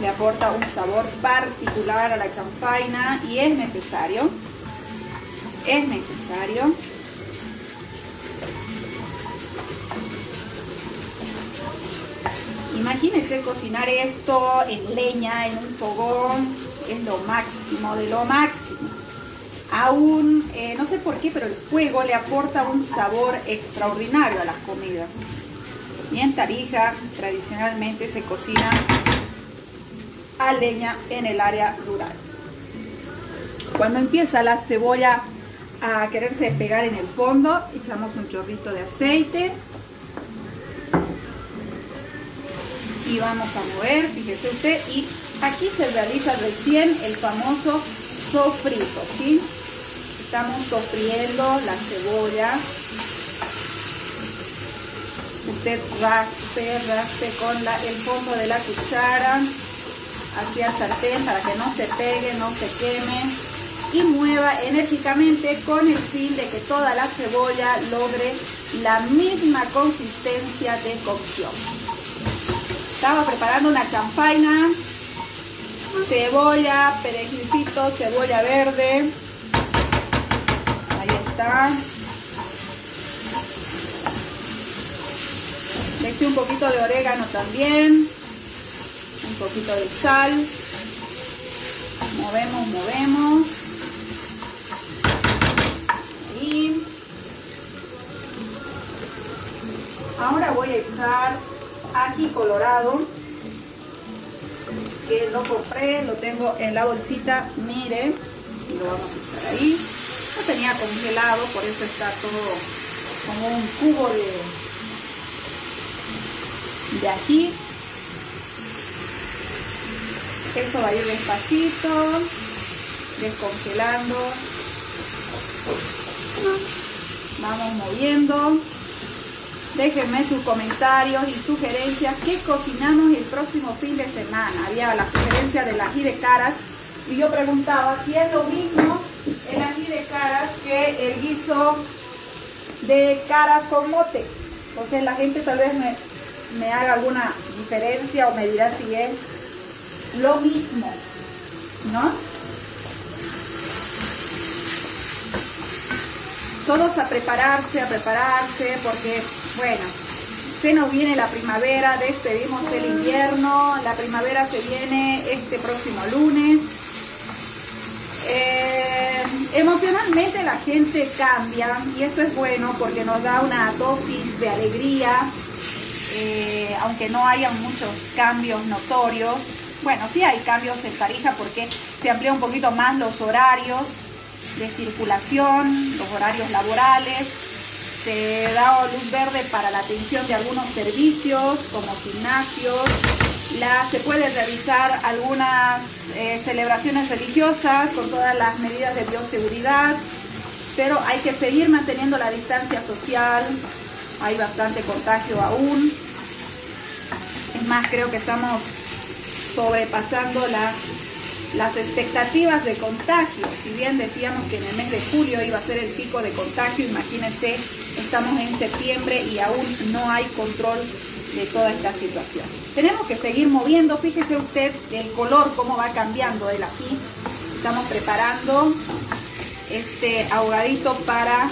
le aporta un sabor particular a la champaina y es necesario, es necesario Imagínense cocinar esto en leña, en un fogón, es lo máximo, de lo máximo aún, eh, no sé por qué, pero el fuego le aporta un sabor extraordinario a las comidas. Y en Tarija tradicionalmente se cocina a leña en el área rural. Cuando empieza la cebolla a quererse pegar en el fondo, echamos un chorrito de aceite y vamos a mover, fíjese usted, y aquí se realiza recién el famoso sofrito, ¿sí? Estamos sofriendo la cebolla. Usted raspe, raspe con el fondo de la cuchara hacia el sartén para que no se pegue, no se queme y mueva enérgicamente con el fin de que toda la cebolla logre la misma consistencia de cocción. Estaba preparando una champaina, cebolla, perejilcito, cebolla verde, le eché un poquito de orégano también. Un poquito de sal. Movemos, movemos. Ahí. Ahora voy a echar ají colorado que lo compré, lo tengo en la bolsita, mire, y lo vamos a echar ahí tenía congelado, por eso está todo como un cubo de, de ají. Esto va a ir despacito, descongelando. Vamos moviendo. Déjenme sus comentarios y sugerencias. ¿Qué cocinamos el próximo fin de semana? Había la sugerencia del ají de caras y yo preguntaba si es lo mismo el ají de caras que el guiso de caras con mote. Entonces la gente tal vez me, me haga alguna diferencia o me dirá si es lo mismo, ¿no? Todos a prepararse, a prepararse, porque, bueno, se nos viene la primavera, despedimos el invierno, la primavera se viene este próximo lunes. Eh, emocionalmente la gente cambia y esto es bueno porque nos da una dosis de alegría, eh, aunque no haya muchos cambios notorios. Bueno, sí hay cambios en Tarija porque se amplía un poquito más los horarios de circulación, los horarios laborales, se da luz verde para la atención de algunos servicios como gimnasios, se puede realizar algunas eh, celebraciones religiosas con todas las medidas de bioseguridad, pero hay que seguir manteniendo la distancia social, hay bastante contagio aún. Es más, creo que estamos sobrepasando las expectativas de contagio. Si bien decíamos que en el mes de julio iba a ser el pico de contagio, imagínense, estamos en septiembre y aún no hay control de toda esta situación. Tenemos que seguir moviendo, fíjese usted el color, cómo va cambiando el aquí. Estamos preparando este ahogadito para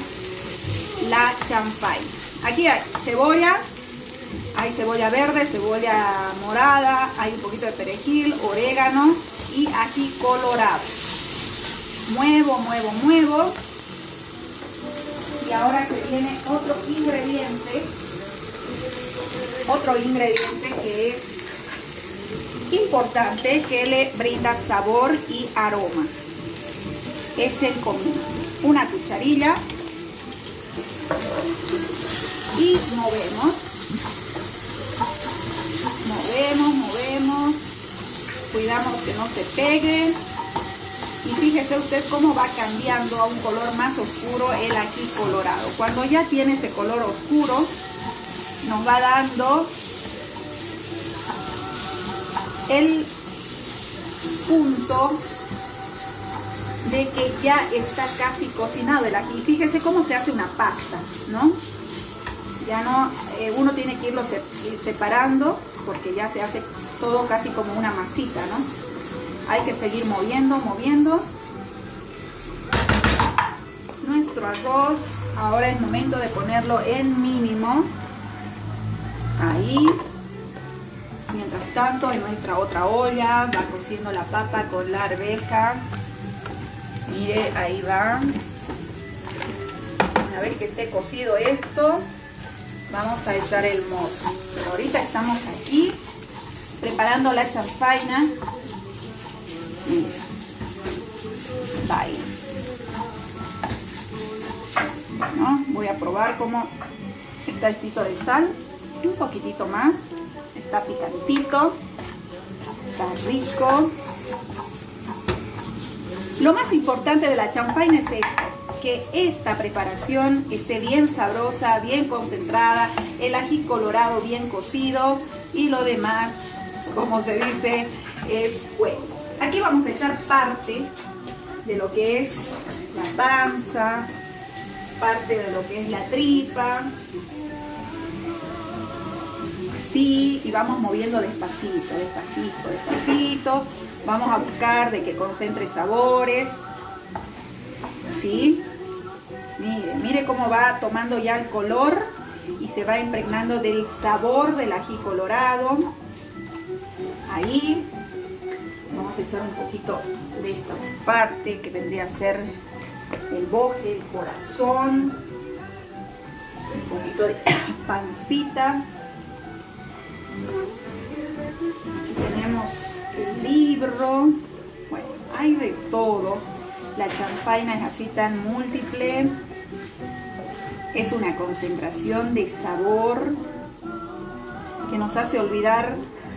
la champagne. Aquí hay cebolla, hay cebolla verde, cebolla morada, hay un poquito de perejil, orégano y ají colorado. Muevo, muevo, muevo. Y ahora se viene otro ingrediente, otro ingrediente que es importante, que le brinda sabor y aroma. Es el comino. Una cucharilla y movemos movemos movemos cuidamos que no se pegue y fíjese usted cómo va cambiando a un color más oscuro el ají colorado cuando ya tiene ese color oscuro nos va dando el punto de que ya está casi cocinado el ají. Fíjese cómo se hace una pasta, ¿no? Ya no, eh, uno tiene que irlo separando porque ya se hace todo casi como una masita, ¿no? Hay que seguir moviendo, moviendo. Nuestro arroz, ahora es momento de ponerlo en mínimo. Ahí. Mientras tanto, en nuestra otra olla va cociendo la papa con la arveja. Mire, ahí va. A ver que esté cocido esto. Vamos a echar el modo. ahorita estamos aquí preparando la chanfaina. Mira. Bueno, voy a probar cómo está el tito de sal. Un poquitito más. Está picantito. Está rico. Lo más importante de la champagne es esto, que esta preparación esté bien sabrosa, bien concentrada, el ají colorado bien cocido y lo demás, como se dice, es bueno. Aquí vamos a echar parte de lo que es la panza, parte de lo que es la tripa, así, y vamos moviendo despacito, despacito, despacito, Vamos a buscar de que concentre sabores. ¿Sí? Mire, mire cómo va tomando ya el color y se va impregnando del sabor del ají colorado. Ahí. Vamos a echar un poquito de esta parte que vendría a ser el boje, el corazón. Un poquito de pancita. Aquí tenemos libro. Bueno, hay de todo. La champaina es así tan múltiple. Es una concentración de sabor que nos hace olvidar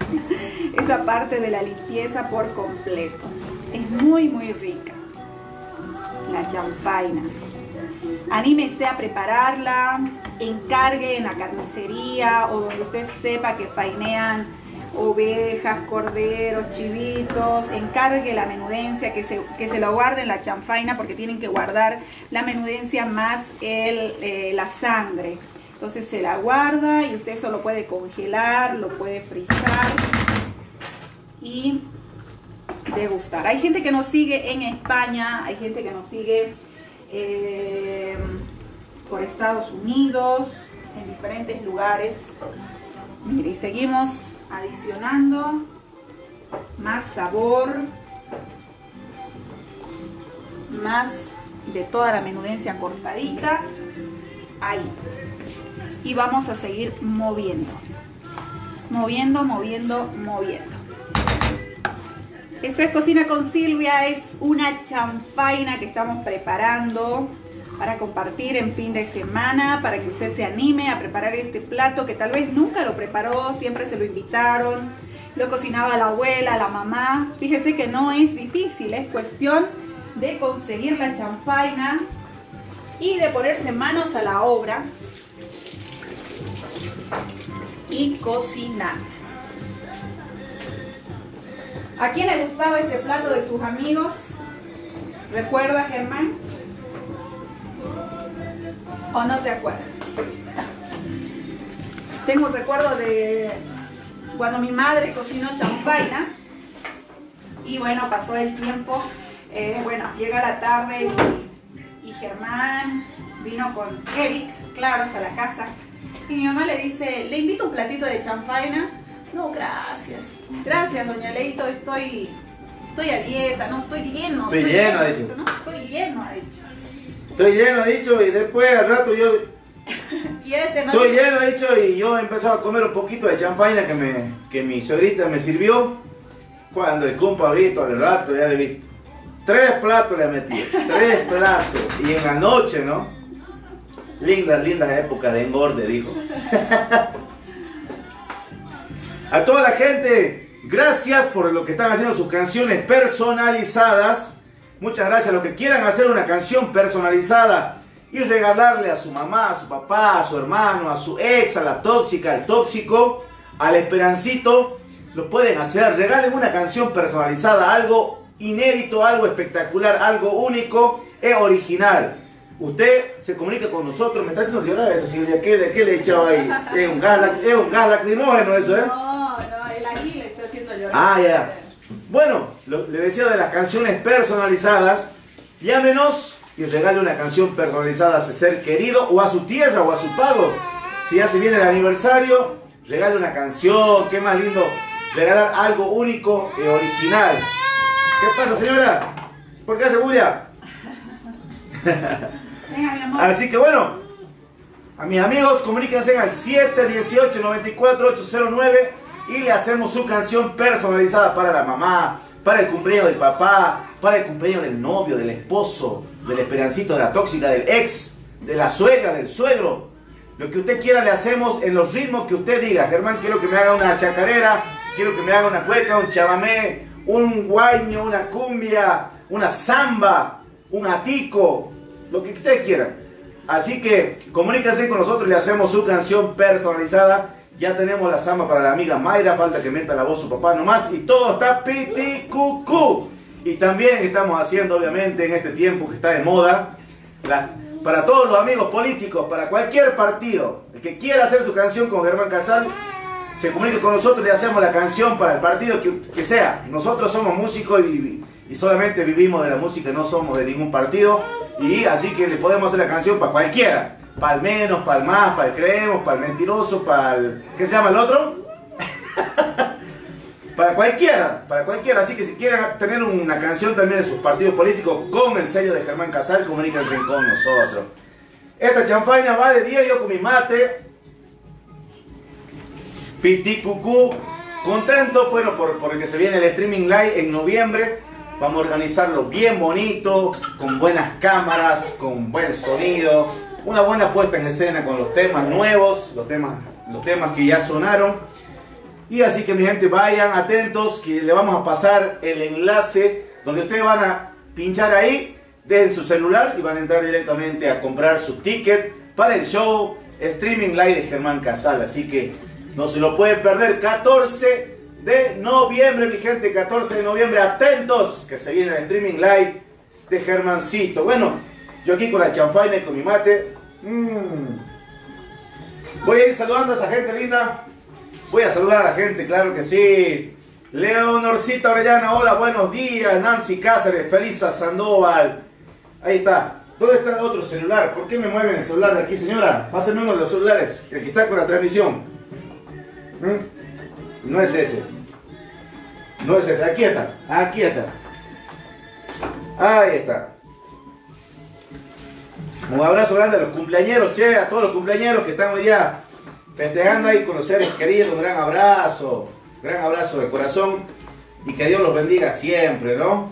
esa parte de la limpieza por completo. Es muy, muy rica la champaina. Anímese a prepararla, encargue en la carnicería o donde usted sepa que fainean ovejas, corderos, chivitos, encargue la menudencia, que se, que se lo guarden la chanfaina porque tienen que guardar la menudencia más el, eh, la sangre. Entonces se la guarda y usted eso lo puede congelar, lo puede frizar y degustar. Hay gente que nos sigue en España, hay gente que nos sigue eh, por Estados Unidos, en diferentes lugares. Mire, y seguimos adicionando más sabor, más de toda la menudencia cortadita, ahí. Y vamos a seguir moviendo, moviendo, moviendo, moviendo. Esto es Cocina con Silvia, es una chanfaina que estamos preparando para compartir en fin de semana, para que usted se anime a preparar este plato que tal vez nunca lo preparó, siempre se lo invitaron, lo cocinaba la abuela, la mamá. Fíjese que no es difícil, es cuestión de conseguir la champaina y de ponerse manos a la obra y cocinar. ¿A quién le gustaba este plato de sus amigos? ¿Recuerda, Germán? o no se acuerdan. Tengo un recuerdo de cuando mi madre cocinó champaina y bueno, pasó el tiempo. Eh, bueno, llega la tarde y, y Germán vino con Eric, claros, a la casa. Y mi mamá le dice, ¿le invito un platito de champaina? No, gracias. Gracias, doña Leito, estoy, estoy a dieta, no, estoy lleno. Estoy lleno, ha dicho. ¿no? Estoy lleno, ha dicho. Estoy lleno, dicho, y después al rato yo Y este no estoy lleno, dicho, y yo he empezado a comer un poquito de champaina que, me, que mi suegrita me sirvió. Cuando el compa ha visto al rato, ya le he visto. Tres platos le metí, tres platos. Y en la noche, ¿no? Lindas, lindas épocas de engorde, dijo. A toda la gente, gracias por lo que están haciendo sus canciones personalizadas. Muchas gracias a los que quieran hacer una canción personalizada y regalarle a su mamá, a su papá, a su hermano, a su ex, a la tóxica, al tóxico, al esperancito. Lo pueden hacer, regalen una canción personalizada, algo inédito, algo espectacular, algo único e original. Usted se comunica con nosotros, me está haciendo llorar eso, Silvia. ¿Qué, le- qué le he echado ahí? Es un gas, es un gas lacrimógeno eso, ¿eh? No, no, el ají le está haciendo llorar. Ah, ya. Bueno, lo- le decía de las canciones personalizadas. Llámenos y regale una canción personalizada a su ser querido o a su tierra o a su pago. Si ya se viene el aniversario, regale una canción. Qué más lindo regalar algo único y original. ¿Qué pasa, señora? ¿Por qué hace bulla? Así que bueno, a mis amigos, comuníquense al 718-94-809 y le hacemos su canción personalizada para la mamá, para el cumpleaños del papá, para el cumpleaños del novio, del esposo, del esperancito, de la tóxica, del ex, de la suegra, del suegro. Lo que usted quiera le hacemos en los ritmos que usted diga. Germán, quiero que me haga una chacarera, quiero que me haga una cueca, un chamamé, un guaño, una cumbia, una samba, un atico, lo que usted quiera. Así que comuníquense con nosotros y le hacemos su canción personalizada. Ya tenemos la samba para la amiga Mayra, falta que meta la voz su papá nomás. Y todo está piti. Y también estamos haciendo, obviamente, en este tiempo que está de moda, para todos los amigos políticos, para cualquier partido, que quiera hacer su canción con Germán Casal, se comunica con nosotros y le hacemos la canción para el partido que, sea. Nosotros somos músicos y, y solamente vivimos de la música, no somos de ningún partido. Y así que le podemos hacer la canción para cualquiera. Para el menos, para el más, para el creemos, para el mentiroso, para el... ¿Qué se llama el otro? para cualquiera, para cualquiera. Así que si quieren tener una canción también de sus partidos políticos con el sello de Germán Casal, comuníquense con nosotros. Esta chanfaina va de día, yo con mi mate. Piti cucú. Contento, bueno, por, porque se viene el streaming live en noviembre. Vamos a organizarlo bien bonito, con buenas cámaras, con buen sonido, una buena puesta en escena con los temas nuevos, los temas, los temas que ya sonaron. Y así que mi gente, vayan atentos que le vamos a pasar el enlace donde ustedes van a pinchar ahí, den su celular y van a entrar directamente a comprar su ticket para el show streaming live de Germán Casal. Así que no se lo pueden perder. 14 de noviembre, mi gente, 14 de noviembre. Atentos que se viene el streaming live de Germancito. Bueno, yo aquí con la chanfaina y con mi mate. Mm. Voy a ir saludando a esa gente linda. Voy a saludar a la gente, claro que sí. Leonorcita Orellana, hola, buenos días. Nancy Cáceres, Felisa Sandoval. Ahí está. ¿Dónde está el otro celular? ¿Por qué me mueven el celular de aquí, señora? Pásenme uno de los celulares, el que está con la transmisión. ¿Mm? No es ese. No es ese. Aquí está. Aquí está. Ahí está. Un abrazo grande a los cumpleañeros, che, a todos los cumpleañeros que están hoy día festejando ahí con los seres queridos. Un gran abrazo. Gran abrazo de corazón. Y que Dios los bendiga siempre, ¿no?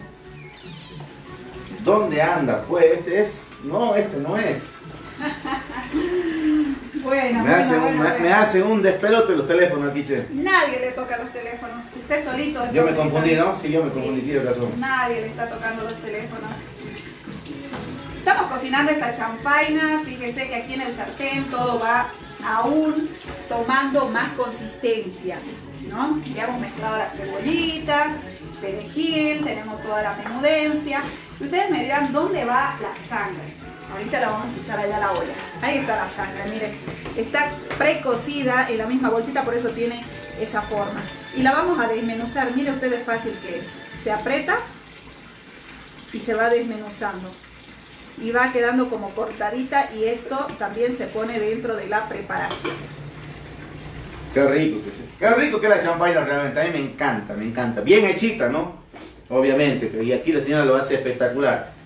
¿Dónde anda? Pues este es. No, este no es. Bueno, Me bueno, un, me, bueno. me hacen un despelote los teléfonos aquí, che. Nadie le toca los teléfonos. Usted solito. Yo me confundí, ¿no? Sí, yo me Sí. confundí, tiene razón. Nadie le está tocando los teléfonos. Estamos cocinando esta champaina. Fíjese que aquí en el sartén todo va aún tomando más consistencia. ¿no? Ya hemos mezclado la cebollita, perejil, tenemos toda la menudencia. Y ustedes me dirán dónde va la sangre. Ahorita la vamos a echar allá la olla. Ahí está la sangre, miren. Está precocida en la misma bolsita, por eso tiene esa forma. Y la vamos a desmenuzar. Mire ustedes fácil que es. Se aprieta y se va desmenuzando. Y va quedando como cortadita y esto también se pone dentro de la preparación. Qué rico que es. Qué rico que es la champaña realmente. A mí me encanta, me encanta. Bien hechita, ¿no? Obviamente. Y aquí la señora lo hace espectacular.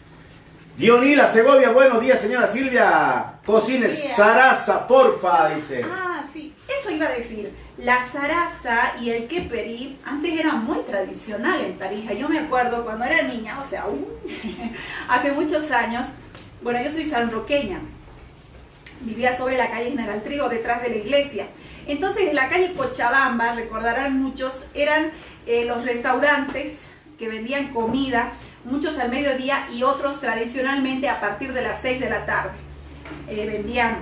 Dionila Segovia, buenos días, señora Silvia. Cocine Días. zaraza, porfa, dice. Ah, sí, eso iba a decir. La zaraza y el queperí antes era muy tradicional en Tarija. Yo me acuerdo cuando era niña, o sea, uh, hace muchos años. Bueno, yo soy sanroqueña. Vivía sobre la calle General Trigo, detrás de la iglesia. Entonces, en la calle Cochabamba, recordarán muchos, eran eh, los restaurantes que vendían comida, muchos al mediodía y otros tradicionalmente a partir de las 6 de la tarde. Eh, vendían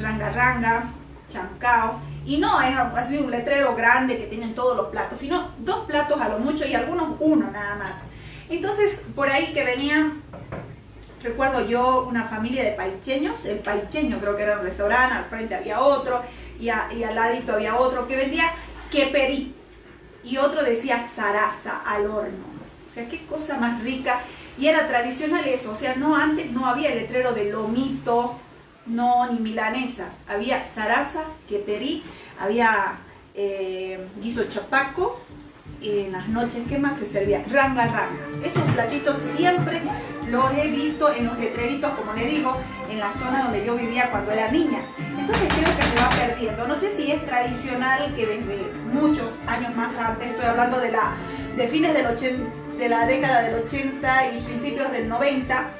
ranga ranga, chancao, y no es así un letrero grande que tienen todos los platos, sino dos platos a lo mucho y algunos uno nada más. Entonces, por ahí que venían, recuerdo yo, una familia de paicheños, el paicheño creo que era un restaurante, al frente había otro, y, a- y al ladito había otro que vendía queperí, y otro decía zaraza al horno. O sea, qué cosa más rica. Y era tradicional eso, o sea, no antes no había letrero de lomito, no, ni milanesa. Había zaraza, queperí, había eh, guiso chapaco, y en las noches, ¿qué más se servía? Ranga ranga. Esos platitos siempre los he visto en los letreritos, como le digo, en la zona donde yo vivía cuando era niña. Entonces creo que se va perdiendo. No sé si es tradicional que desde muchos años más antes, estoy hablando de la de fines del 80, de la década del 80 y principios del 90,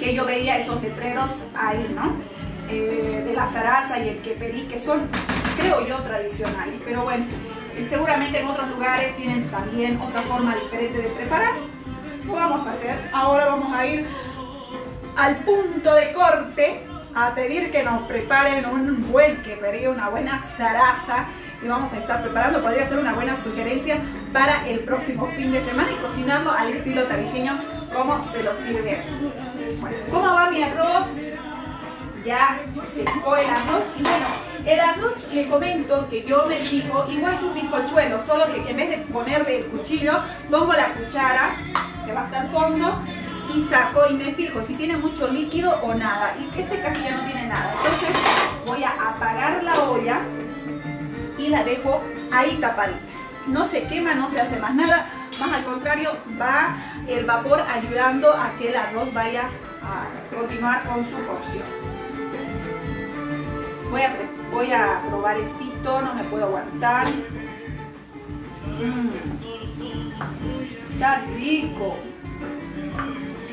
que yo veía esos letreros ahí, ¿no? Eh, de la zaraza y el queperí, que son, creo yo, tradicionales. Pero bueno, y seguramente en otros lugares tienen también otra forma diferente de preparar. Lo vamos a hacer. Ahora vamos a ir al punto de corte a pedir que nos preparen un buen queperí, una buena zaraza. Y vamos a estar preparando, podría ser una buena sugerencia para el próximo fin de semana y cocinarlo al estilo tarijeño como se lo sirve. Bueno, ¿cómo va mi arroz? Ya secó el arroz y bueno, el arroz le comento que yo me fijo igual que un bizcochuelo, solo que en vez de ponerle el cuchillo, pongo la cuchara, se va hasta el fondo y saco y me fijo si tiene mucho líquido o nada. Y este casi ya no tiene nada. Entonces voy a apagar la olla y la dejo ahí tapadita. No se quema, no se hace más nada, más al contrario va el vapor ayudando a que el arroz vaya a continuar con su cocción. Voy a, voy a probar estito, no me puedo aguantar. Mm. Está rico.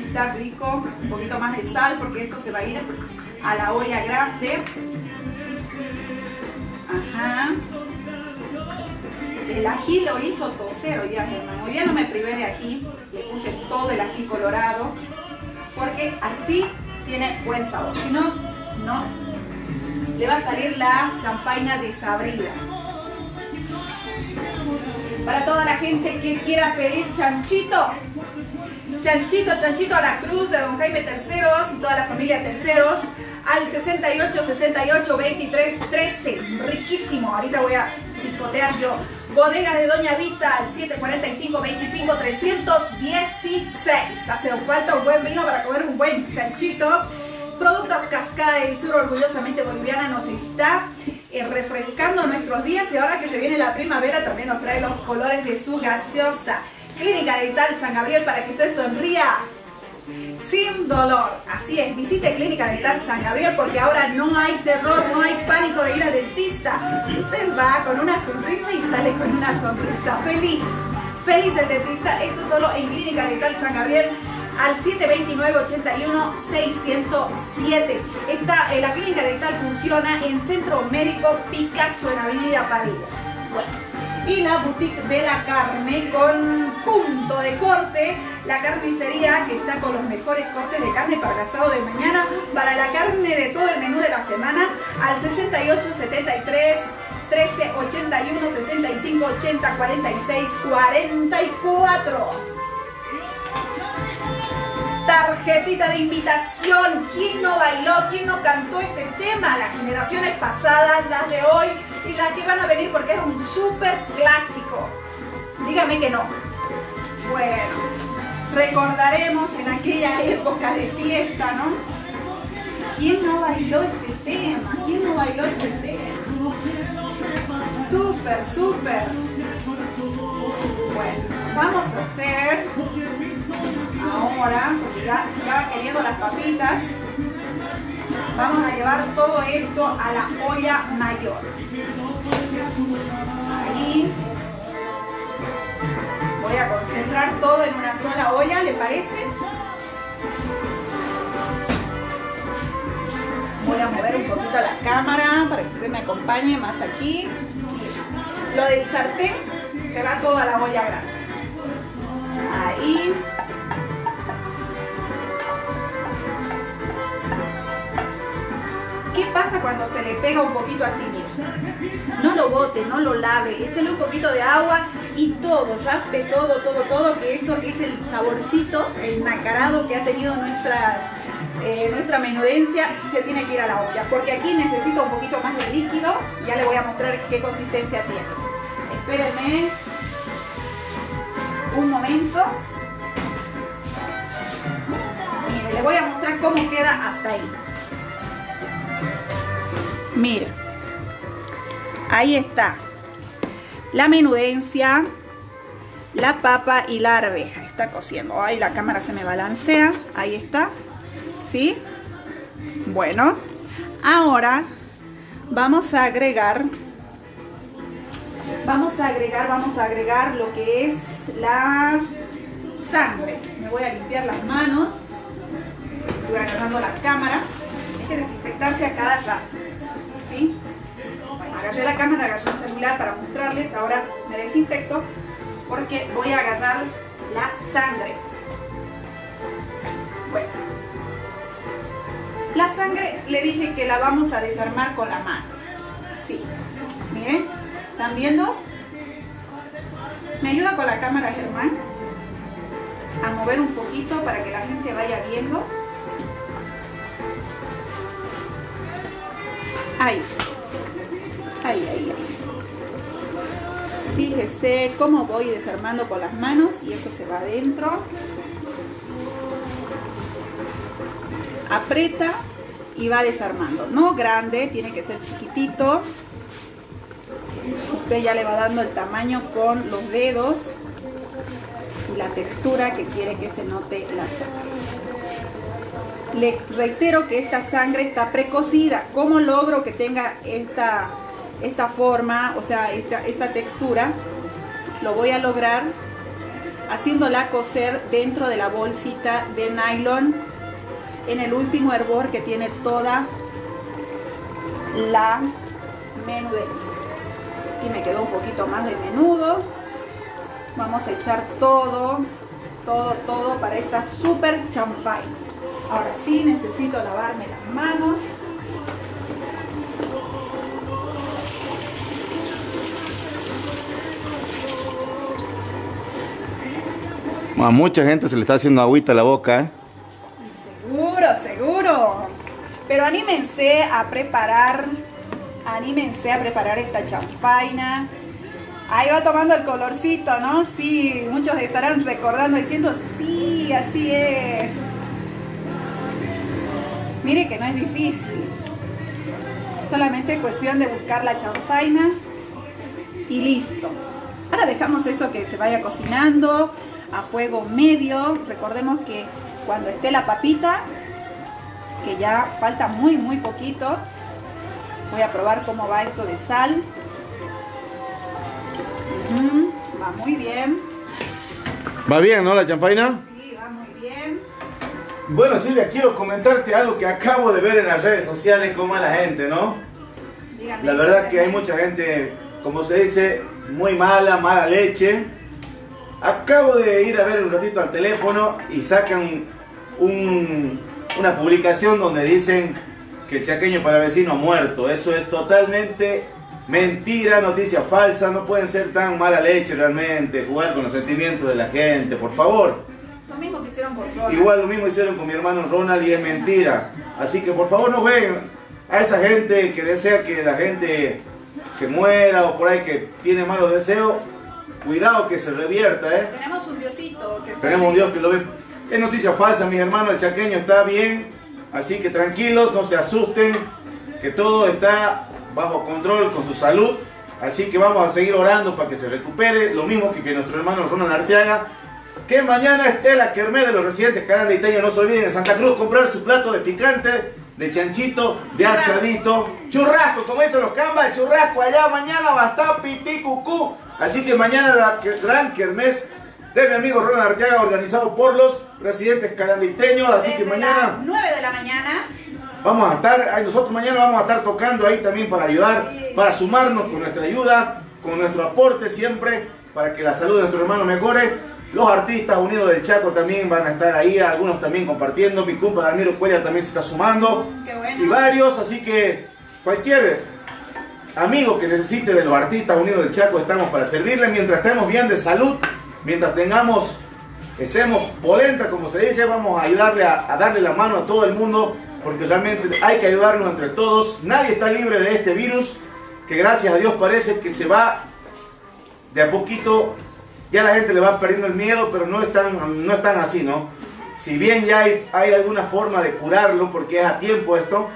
Está rico. Un poquito más de sal porque esto se va a ir a la olla grande. Ajá. El ají lo hizo toser hoy día, hermano. Hoy día no me privé de ají. Le puse todo el ají colorado. Porque así tiene buen sabor. Si no, no. Le va a salir la champaña desabrida. Para toda la gente que quiera pedir chanchito. Chanchito, chanchito a la cruz de Don Jaime Terceros y toda la familia Terceros al 68 68 23 13. Riquísimo. Ahorita voy a picotear yo. Bodega de Doña Vita al 745 25 316. Hace falta un buen vino para comer un buen chanchito. Productos Cascada del Sur, orgullosamente boliviana, nos está eh, refrescando nuestros días y ahora que se viene la primavera también nos trae los colores de su gaseosa. Clínica Dental San Gabriel para que usted sonría sin dolor. Así es, visite Clínica Dental San Gabriel porque ahora no hay terror, no hay pánico de ir al dentista. Usted va con una sonrisa y sale con una sonrisa feliz. Feliz del dentista, esto solo en Clínica Dental San Gabriel al 729-81-607. Esta, eh, la clínica dental funciona en Centro Médico Picasso en Avenida Padilla. Bueno, y la boutique de la carne con punto de corte, la carnicería que está con los mejores cortes de carne para el asado de mañana, para la carne de todo el menú de la semana, al 68 73 13 81 65 80 46 44 tarjetita de invitación. ¿Quién no bailó? ¿Quién no cantó este tema? Las generaciones pasadas, las de hoy y las que van a venir porque es un súper clásico. Dígame que no. Bueno, recordaremos en aquella época de fiesta, ¿no? ¿Quién no bailó este tema? ¿Quién no bailó este tema? Súper, súper. Bueno, vamos a hacer ahora, porque ya, van queriendo las papitas, vamos a llevar todo esto a la olla mayor. Ahí voy a concentrar todo en una sola olla, ¿le parece? Voy a mover un poquito la cámara para que usted me acompañe más aquí. Lo del sartén se va todo a la olla grande. Ahí. ¿Qué pasa cuando se le pega un poquito así? Mira. No lo bote, no lo lave, échale un poquito de agua y todo, raspe todo, todo, todo, que eso es el saborcito, el nacarado que ha tenido nuestras, eh, nuestra menudencia, se tiene que ir a la olla. Porque aquí necesito un poquito más de líquido, ya le voy a mostrar qué consistencia tiene. Espérenme un momento. Mire, le voy a mostrar cómo queda hasta ahí. Mire, ahí está la menudencia, la papa y la arveja. Está cociendo. Ahí la cámara se me balancea. Ahí está. ¿Sí? Bueno, ahora vamos a agregar vamos a agregar, vamos a agregar lo que es la sangre. Me voy a limpiar las manos. Estoy agarrando la cámara. Hay que desinfectarse a cada rato. ¿Sí? Agarré la cámara, agarré el celular para mostrarles. Ahora me desinfecto porque voy a agarrar la sangre. Bueno. La sangre le dije que la vamos a desarmar con la mano. Así. Miren. ¿Están viendo? ¿Me ayuda con la cámara, Germán? A mover un poquito para que la gente vaya viendo. Ahí. Ahí, ahí, ahí. Fíjese cómo voy desarmando con las manos y eso se va adentro. Aprieta y va desarmando. No grande, tiene que ser chiquitito usted ya le va dando el tamaño con los dedos y la textura que quiere que se note la sangre. Le reitero que esta sangre está precocida. ¿Cómo logro que tenga esta, esta forma, o sea, esta, esta textura? Lo voy a lograr haciéndola cocer dentro de la bolsita de nylon en el último hervor que tiene toda la menudencia aquí me quedó un poquito más de menudo vamos a echar todo todo todo para esta super champay ahora sí necesito lavarme las manos A mucha gente se le está haciendo agüita a la boca. ¿eh? Seguro, seguro. Pero anímense a preparar anímense a preparar esta champaina. Ahí va tomando el colorcito, ¿no? Sí, muchos estarán recordando diciendo, sí, así es. Mire que no es difícil. Solamente es cuestión de buscar la chanfaina y listo. Ahora dejamos eso que se vaya cocinando a fuego medio. Recordemos que cuando esté la papita, que ya falta muy, muy poquito, Voy a probar cómo va esto de sal. va muy bien. ¿Va bien, no, la champaina? Bueno, Silvia, quiero comentarte algo que acabo de ver en las redes sociales, como a la gente, ¿no? Dígame, la verdad que hay mucha gente, como se dice, muy mala, mala leche. Acabo de ir a ver un ratito al teléfono y sacan un, una publicación donde dicen que el chaqueño para vecino muerto. Eso es totalmente mentira, noticia falsa. No pueden ser tan mala leche realmente, jugar con los sentimientos de la gente, por favor. Lo mismo que hicieron con Ronald. Igual lo mismo hicieron con mi hermano Ronald y es mentira. Así que por favor no jueguen a esa gente que desea que la gente se muera o por ahí que tiene malos deseos. cuidado que se revierta, ¿eh? Tenemos un diosito que está Tenemos un Dios que lo ve. Es noticia falsa, mis hermanos, el chaqueño está bien, así que tranquilos, no se asusten, que todo está bajo control con su salud. Así que vamos a seguir orando para que se recupere, lo mismo que, que nuestro hermano Ronald Arteaga, que mañana esté la kermés de los residentes canadienses. No se olviden en Santa Cruz comprar su plato de picante, de chanchito, de asadito, churrasco, como dicen los cambas, churrasco allá mañana va a estar piti cucú. Así que mañana la gran kermés de mi amigo Ronald Arteaga organizado por los residentes canadienses. Así que mañana las 9 de la mañana. Vamos a estar, ahí nosotros mañana vamos a estar tocando ahí también para ayudar, Sí. para sumarnos con nuestra ayuda, con nuestro aporte siempre, para que la salud de nuestro hermano mejore. Los artistas unidos del Chaco también van a estar ahí, algunos también compartiendo. Mi compa Dalmiro Cuellar también se está sumando. Qué bueno. Y varios, así que cualquier amigo que necesite de los artistas unidos del Chaco, estamos para servirle mientras estemos bien de salud, mientras tengamos, estemos polenta, como se dice, vamos a ayudarle a, a darle la mano a todo el mundo, porque realmente hay que ayudarnos entre todos. Nadie está libre de este virus, que gracias a Dios parece que se va de a poquito, ya la gente le va perdiendo el miedo, pero no están, no están así, ¿no? Si bien ya hay, alguna forma de curarlo, porque es a tiempo esto,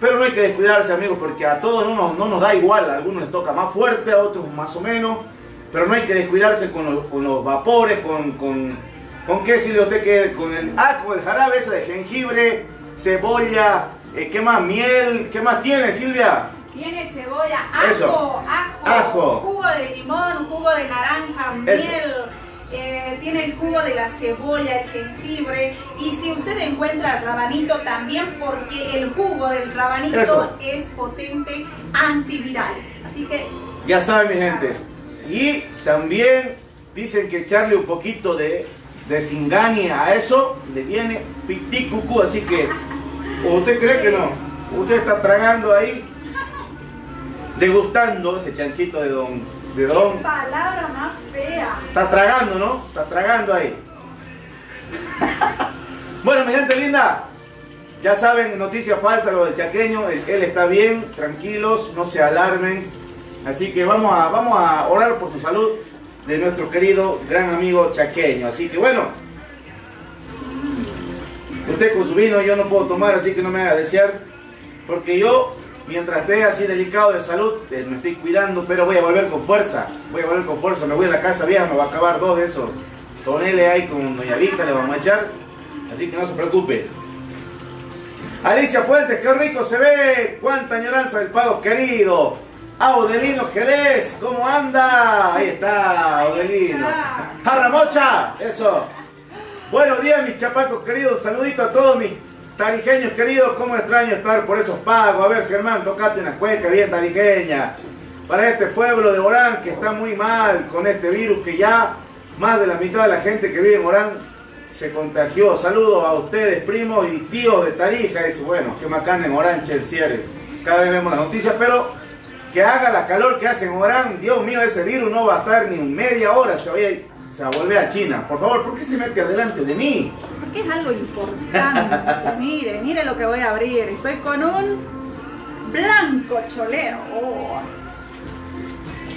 pero no hay que descuidarse, amigos, porque a todos no nos, no nos da igual. A algunos les toca más fuerte, a otros más o menos. Pero no hay que descuidarse con los, con los vapores, con, con, con qué a usted que con el ajo, el jarabe ese de jengibre, cebolla, eh, ¿qué más? Miel, ¿qué más tiene, Silvia? Tiene cebolla, ajo, Eso. ajo, Ajo. jugo de limón, jugo de naranja, Eso. miel. eh, tiene el jugo de la cebolla, el jengibre. Y si usted encuentra rabanito también, porque el jugo del rabanito Eso. es potente antiviral. Así que Ya saben, mi gente. Y también dicen que echarle un poquito de desengaña a eso le viene piticucú. Así que, ¿o ¿usted cree que no? Usted está tragando ahí, degustando ese chanchito de don. De don. palabra más fea. Está tragando, ¿no? Está tragando ahí. Bueno, mi gente linda, ya saben, noticia falsa lo del chaqueño, él, él está bien, tranquilos, no se alarmen. Así que vamos a, vamos a orar por su salud de nuestro querido gran amigo chaqueño. Así que bueno, usted con su vino yo no puedo tomar, así que no me haga desear, porque yo, mientras esté así delicado de salud, eh, me estoy cuidando, pero voy a volver con fuerza, voy a volver con fuerza, me voy a la casa vieja, me va a acabar dos de esos toneles ahí con Doña Vita, le vamos a echar, así que no se preocupe. Alicia Fuentes, qué rico se ve, cuánta añoranza del pago querido. Audelino Jerez, ¿cómo anda? Ahí está, Audelino. Jarra Mocha, eso. Buenos días, mis chapacos queridos. Un saludito a todos mis tarijeños queridos. ¿Cómo extraño estar por esos pagos? A ver, Germán, tocate una cueca bien tarijeña. Para este pueblo de Orán que está muy mal con este virus que ya más de la mitad de la gente que vive en Orán se contagió. Saludos a ustedes, primos y tíos de Tarija. Dice, bueno, que macana en Orán, che, el cierre. Cada vez vemos las noticias, pero que haga la calor que hace en Orán. Dios mío, ese virus no va a estar ni media hora. Se va a, a volver a China. Por favor, ¿por qué se mete adelante de mí? Porque es algo importante. mire, mire lo que voy a abrir. Estoy con un blanco cholero. Oh.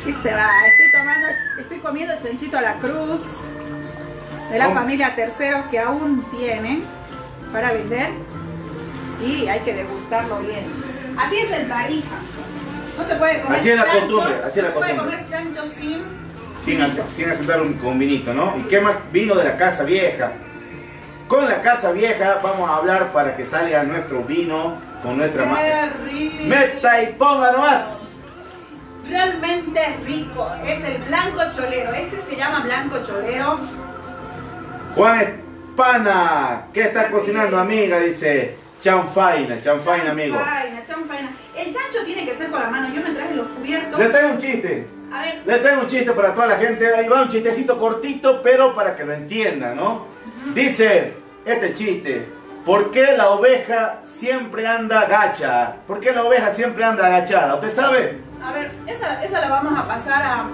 ¿Qué se va? Estoy tomando, estoy comiendo chanchito a la cruz de la ¿Cómo? familia Terceros que aún tienen para vender y hay que degustarlo bien. Así es en Tarija. No se puede comer Así es la chancho, costumbre, así es la no se puede costumbre. comer chancho sin Sin, sin aceptar un con vinito, ¿no? ¿Y qué más? Vino de la Casa Vieja. Con la Casa Vieja vamos a hablar para que salga nuestro vino con nuestra Qué magia. rico. Meta y ponga nomás. Realmente es rico. Es el blanco cholero. Este se llama blanco cholero. Juan Espana, ¿qué está cocinando, amiga? Dice chanfaina, chanfaina, amigo. Chanfaina, chanfaina. El chancho tiene que ser con la mano. Yo me traje los cubiertos. Le tengo un chiste. A ver, Le tengo un chiste para toda la gente. Ahí va un chistecito cortito, pero para que lo entiendan, ¿no? Dice este chiste. ¿Por qué la oveja siempre anda gacha? ¿Por qué la oveja siempre anda agachada? ¿Usted sabe? a ver, esa, esa la vamos a pasar a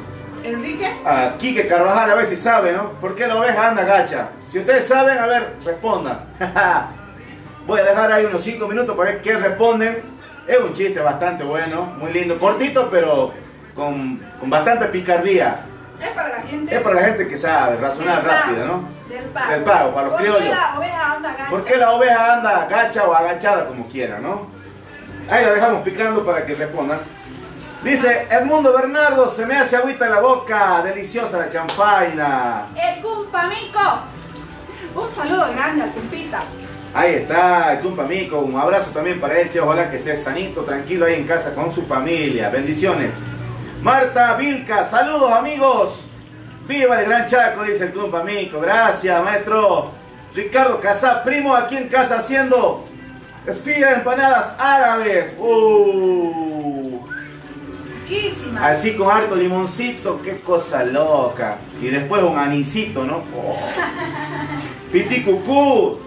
Enrique. A Quique Carvajal a ver si sabe, ¿no? ¿Por qué la oveja anda gacha? Si ustedes saben, a ver, respondan. Voy a dejar ahí unos 5 minutos para ver qué responden. Es un chiste bastante bueno, muy lindo, cortito, pero con, con bastante picardía. Es para la pariente? Es para la gente que sabe, razonar rápido, ¿no? Del pago. Del pago, para los ¿Por qué criollos. la oveja anda gacha? ¿Por qué la oveja anda agacha o agachada como quiera, no? Ahí la dejamos picando para que respondan. Dice, Edmundo Bernardo, se me hace agüita en la boca, deliciosa la champaina. El cumpamico. Un saludo grande al cumpita. Ahí está, el cumpa Mico, un abrazo también para él, che, ojalá que esté sanito, tranquilo ahí en casa con su familia. Bendiciones. Marta Vilca, saludos amigos. Viva el Gran Chaco, dice el cumpa Mico. Gracias, maestro. Ricardo Casá, primo aquí en casa haciendo espía de empanadas árabes. Uh. Así con harto limoncito, qué cosa loca. Y después un anisito, ¿no? Oh. Piti cucú.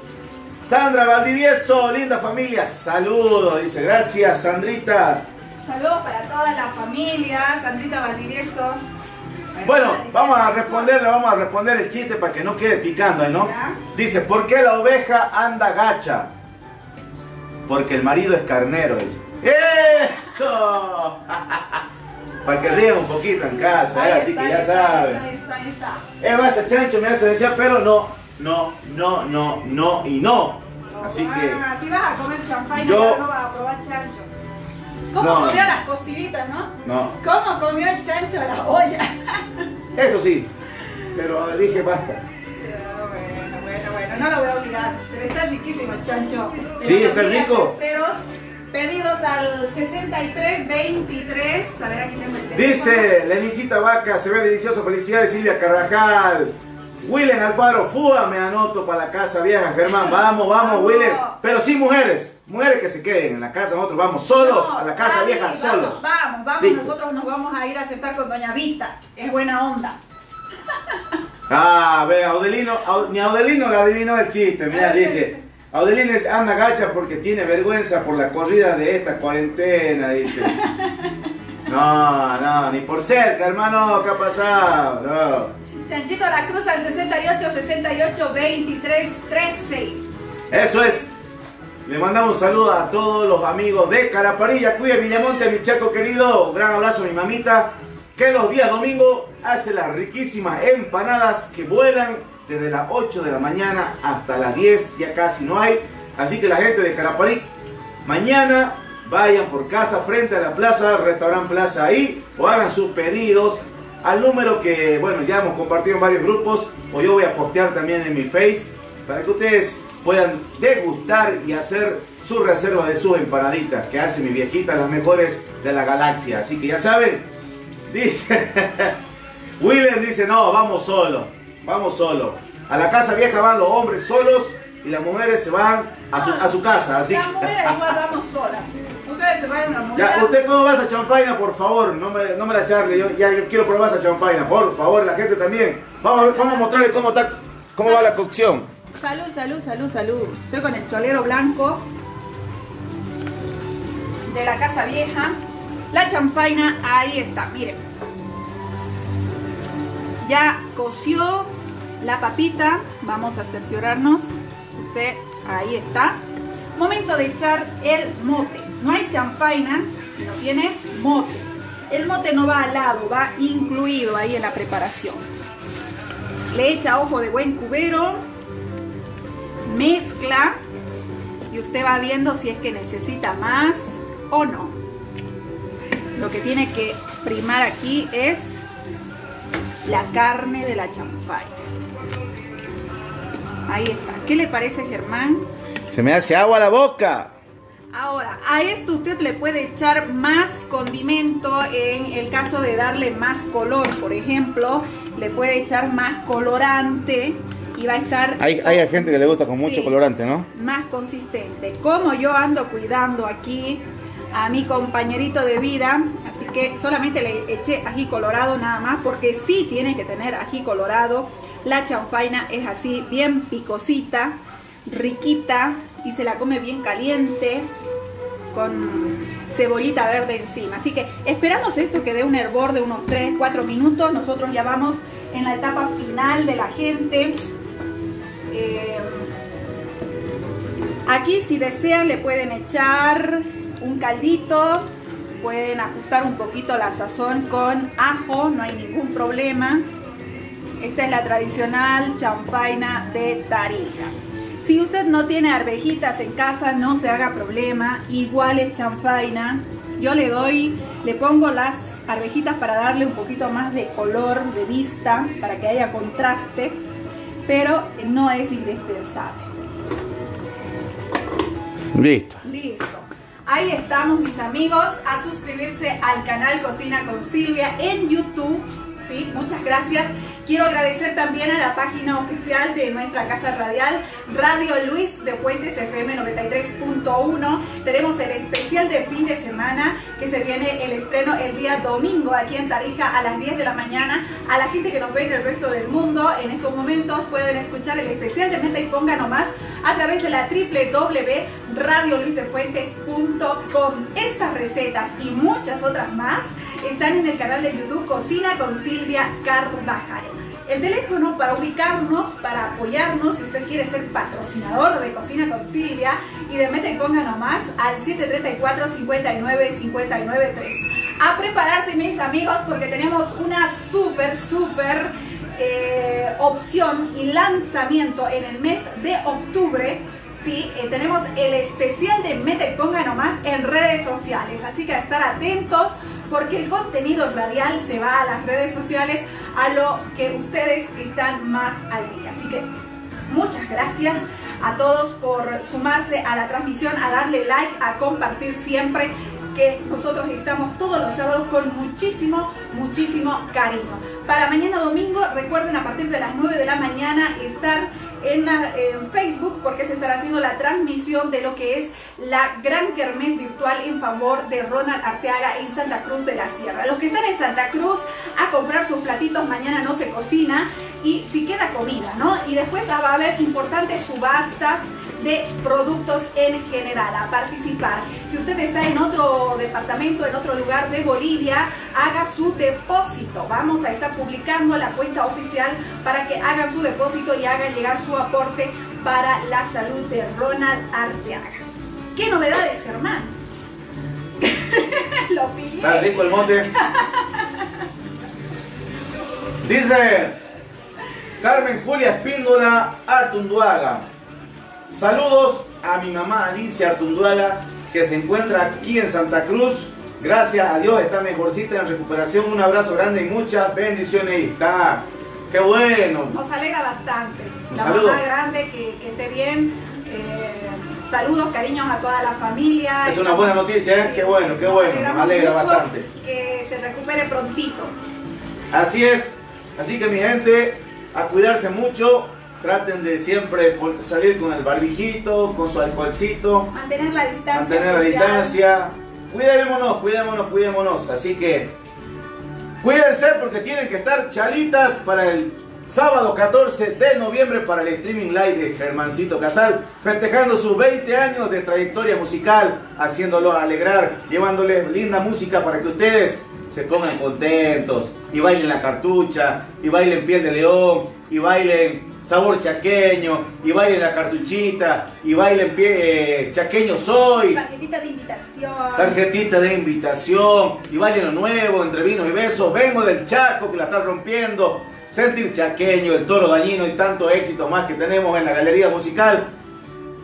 Sandra Valdivieso, linda familia, saludos, dice, gracias Sandrita. Saludos para toda la familia. Sandrita Valdivieso. Bueno, vamos a responderle, vamos a responder el chiste para que no quede picando, ¿no? Dice, ¿por qué la oveja anda gacha? Porque el marido es carnero, dice. ¡Eso! para que ríen un poquito en casa, ¿eh? Así que ya saben. Es más, ese chancho me hace decir, pero no, no, no, no, no y no. Así que, Ah, si vas a comer champaña, Yo- no vas a probar chancho. ¿Cómo No. comió las costillitas, no? no. ¿Cómo comió el chancho de la olla? Eso sí, pero dije basta. Bueno, bueno, bueno, no lo voy a obligar. Pero está riquísimo el chancho. Sí, está rico. Terceros, pedidos al 6323. A ver, aquí tengo el teléfono. Dice Lenicita Vaca, se ve delicioso, felicidades Silvia Carvajal. Willen Alfaro, Fua, me anoto para la casa vieja, Germán. Vamos, vamos. Willen. Pero sin mujeres, mujeres que se queden en la casa, nosotros vamos solos No, a la casa vieja, vamos, solos. Vamos, vamos, Listo. nosotros nos vamos a ir a sentar con Doña Vita. Es buena onda. Ah, ve, Audelino, Au- ni Audelino le adivinó el chiste, mira, dice. Audelino es- anda gacha porque tiene vergüenza por la corrida de esta cuarentena, dice. No, no, ni por cerca, hermano, ¿qué ha pasado? No. Chanchito la cruz al 68 68 23 13. Eso es. Le mandamos un saludo a todos los amigos de Caraparilla, Cuya, Villamonte, mi chaco querido. Gran abrazo a mi mamita, que los días domingo hace las riquísimas empanadas que vuelan desde las 8 de la mañana hasta las 10, ya casi no hay. Así que la gente de Caraparí, mañana vayan por casa frente a la plaza, restaurante Plaza ahí, o hagan sus pedidos al número que, bueno, ya hemos compartido en varios grupos, o yo voy a postear también en mi face, para que ustedes puedan degustar y hacer su reserva de sus empanaditas, que hace mi viejita, las mejores de la galaxia. Así que ya saben, dice, William dice, no, vamos solo, vamos solo. A la casa vieja van los hombres solos y las mujeres se van a su, a su casa. Así Las mujeres igual vamos solas. Ustedes se van a mujer. ya, usted cómo va esa chanfaina, por favor, no me, no me la charle, yo, ya, yo quiero probar esa chanfaina, por favor, la gente también. Vamos a, ver- vamos a mostrarle cómo, está, cómo va la cocción. Salud, salud, salud, salud. Estoy con el cholero blanco de la casa vieja. La champaina, ahí está, miren. Ya coció la papita. Vamos a cerciorarnos. Usted, ahí está. Momento de echar el mote. No hay champaina, sino tiene mote. El mote no va al lado, va incluido ahí en la preparación. Le echa ojo de buen cubero, mezcla y usted va viendo si es que necesita más o no. Lo que tiene que primar aquí es la carne de la champaña. Ahí está. ¿Qué le parece, Germán? Se me hace agua la boca. Ahora, a esto usted le puede echar más condimento en el caso de darle más color. Por ejemplo, le puede echar más colorante y va a estar... Hay, hay gente que le gusta con mucho Sí. colorante, ¿no? más consistente. Como yo ando cuidando aquí a mi compañerito de vida, así que solamente le eché ají colorado nada más, porque sí tiene que tener ají colorado. La chanfaina es así, bien picosita, riquita y se la come bien caliente con cebollita verde encima. Así que esperamos esto que dé un hervor de unos 3, 4 minutos. Nosotros ya vamos en la etapa final de la gente. Eh, Aquí si desean le pueden echar un caldito, pueden ajustar un poquito la sazón con ajo, no hay ningún problema. Esta es la tradicional chanfaina de Tarija. Si usted no tiene arvejitas en casa, no se haga problema. Igual es chanfaina. Yo le doy, le pongo las arvejitas para darle un poquito más de color, de vista, para que haya contraste, pero no es indispensable. Listo. Listo. Ahí estamos mis amigos, a suscribirse al canal Cocina con Silvia en YouTube. ¿sí? Muchas gracias. Quiero agradecer también a la página oficial de nuestra casa radial, Radio Luis de Fuentes FM 93.1. Tenemos el especial de fin de semana que se viene el estreno el día domingo aquí en Tarija a las 10 de la mañana. A la gente que nos ve en el resto del mundo, en estos momentos pueden escuchar el especial de Meta y Ponga nomás a través de la www.radioluisdefuentes.com. Estas recetas y muchas otras más están en el canal de YouTube Cocina con Silvia Carvajal. El teléfono para ubicarnos, para apoyarnos, si usted quiere ser patrocinador de Cocina con Silvia y de Mete y Ponga nomás al 734 59 59 3. A prepararse mis amigos porque tenemos una súper, súper eh, opción y lanzamiento en el mes de octubre. Sí, eh, tenemos el especial de Mete y Ponga nomás en redes sociales. Así que a estar atentos porque el contenido radial se va a las redes sociales a lo que ustedes están más al día. Así que muchas gracias a todos por sumarse a la transmisión, a darle like, a compartir siempre que nosotros estamos todos los sábados con muchísimo, muchísimo cariño. Para mañana domingo, recuerden a partir de las 9 de la mañana estar en, en, Facebook porque se estará haciendo la transmisión de lo que es la gran kermés virtual en favor de Ronald Arteaga en Santa Cruz de la Sierra. Los que están en Santa Cruz a comprar sus platitos, mañana no se cocina y si queda comida, ¿no? Y después va a haber importantes subastas de productos en general, a participar. Si usted está en otro departamento, en otro lugar de Bolivia, haga su depósito. Vamos a estar publicando la cuenta oficial para que hagan su depósito y hagan llegar su aporte para la salud de Ronald Arteaga. ¿Qué novedades, Germán? Lo pillé. Está rico el mote. Dice Carmen Julia Espíndola Artunduaga. Saludos a mi mamá Alicia Artunduaga, que se encuentra aquí en Santa Cruz. Gracias a Dios está mejorcita en recuperación. Un abrazo grande y muchas bendiciones. Ahí está. Qué bueno. Nos alegra bastante. Un la saludo. mamá grande que, que esté bien. Eh, saludos, cariños a toda la familia. Es una buena noticia, ¿eh? Qué bueno, qué bueno. Nos alegra bastante. Que se recupere prontito. Así es. Así que mi gente, a cuidarse mucho. Traten de siempre salir con el barbijito, con su alcoholcito. Mantener la distancia. mantener la distancia. Cuidémonos, cuidémonos, cuidémonos. Así que cuídense porque tienen que estar chalitas para el sábado 14 de noviembre para el streaming live de Germancito Casal, festejando sus 20 años de trayectoria musical, haciéndolo alegrar, llevándoles linda música para que ustedes se pongan contentos y bailen la cartucha, y bailen piel de león, y bailen sabor chaqueño, y bailen la cartuchita, y bailen pie, eh, chaqueño soy. Tarjetita de invitación. Tarjetita de invitación y bailen lo nuevo entre vinos y besos. Vengo del Chaco que la está rompiendo. Sentir chaqueño, el toro dañino y tanto éxito más que tenemos en la galería musical.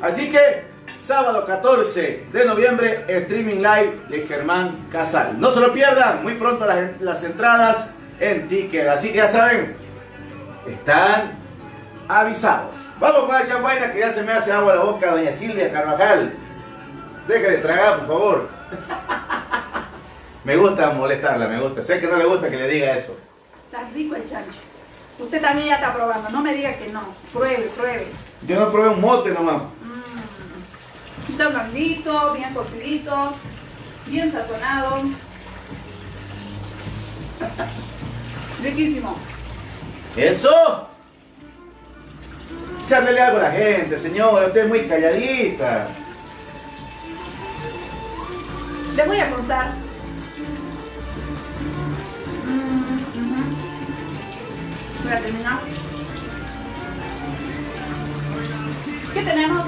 Así que, sábado 14 de noviembre, streaming live de Germán Casal. No se lo pierdan, muy pronto las, las entradas en ticket. Así que ya saben, están avisados. Vamos con la champaña que ya se me hace agua la boca, doña Silvia Carvajal. Deje de tragar, por favor. Me gusta molestarla, me gusta. Sé que no le gusta que le diga eso. Está rico el chancho. Usted también ya está probando. No me diga que no. Pruebe, pruebe. Yo no probé un mote nomás. Mm. Está blandito, bien cocidito, bien sazonado. Riquísimo. ¿Eso? Echarle algo a la gente, señora. Usted es muy calladita. Les voy a contar. Mm, ujú. Voy a terminar. ¿Qué tenemos?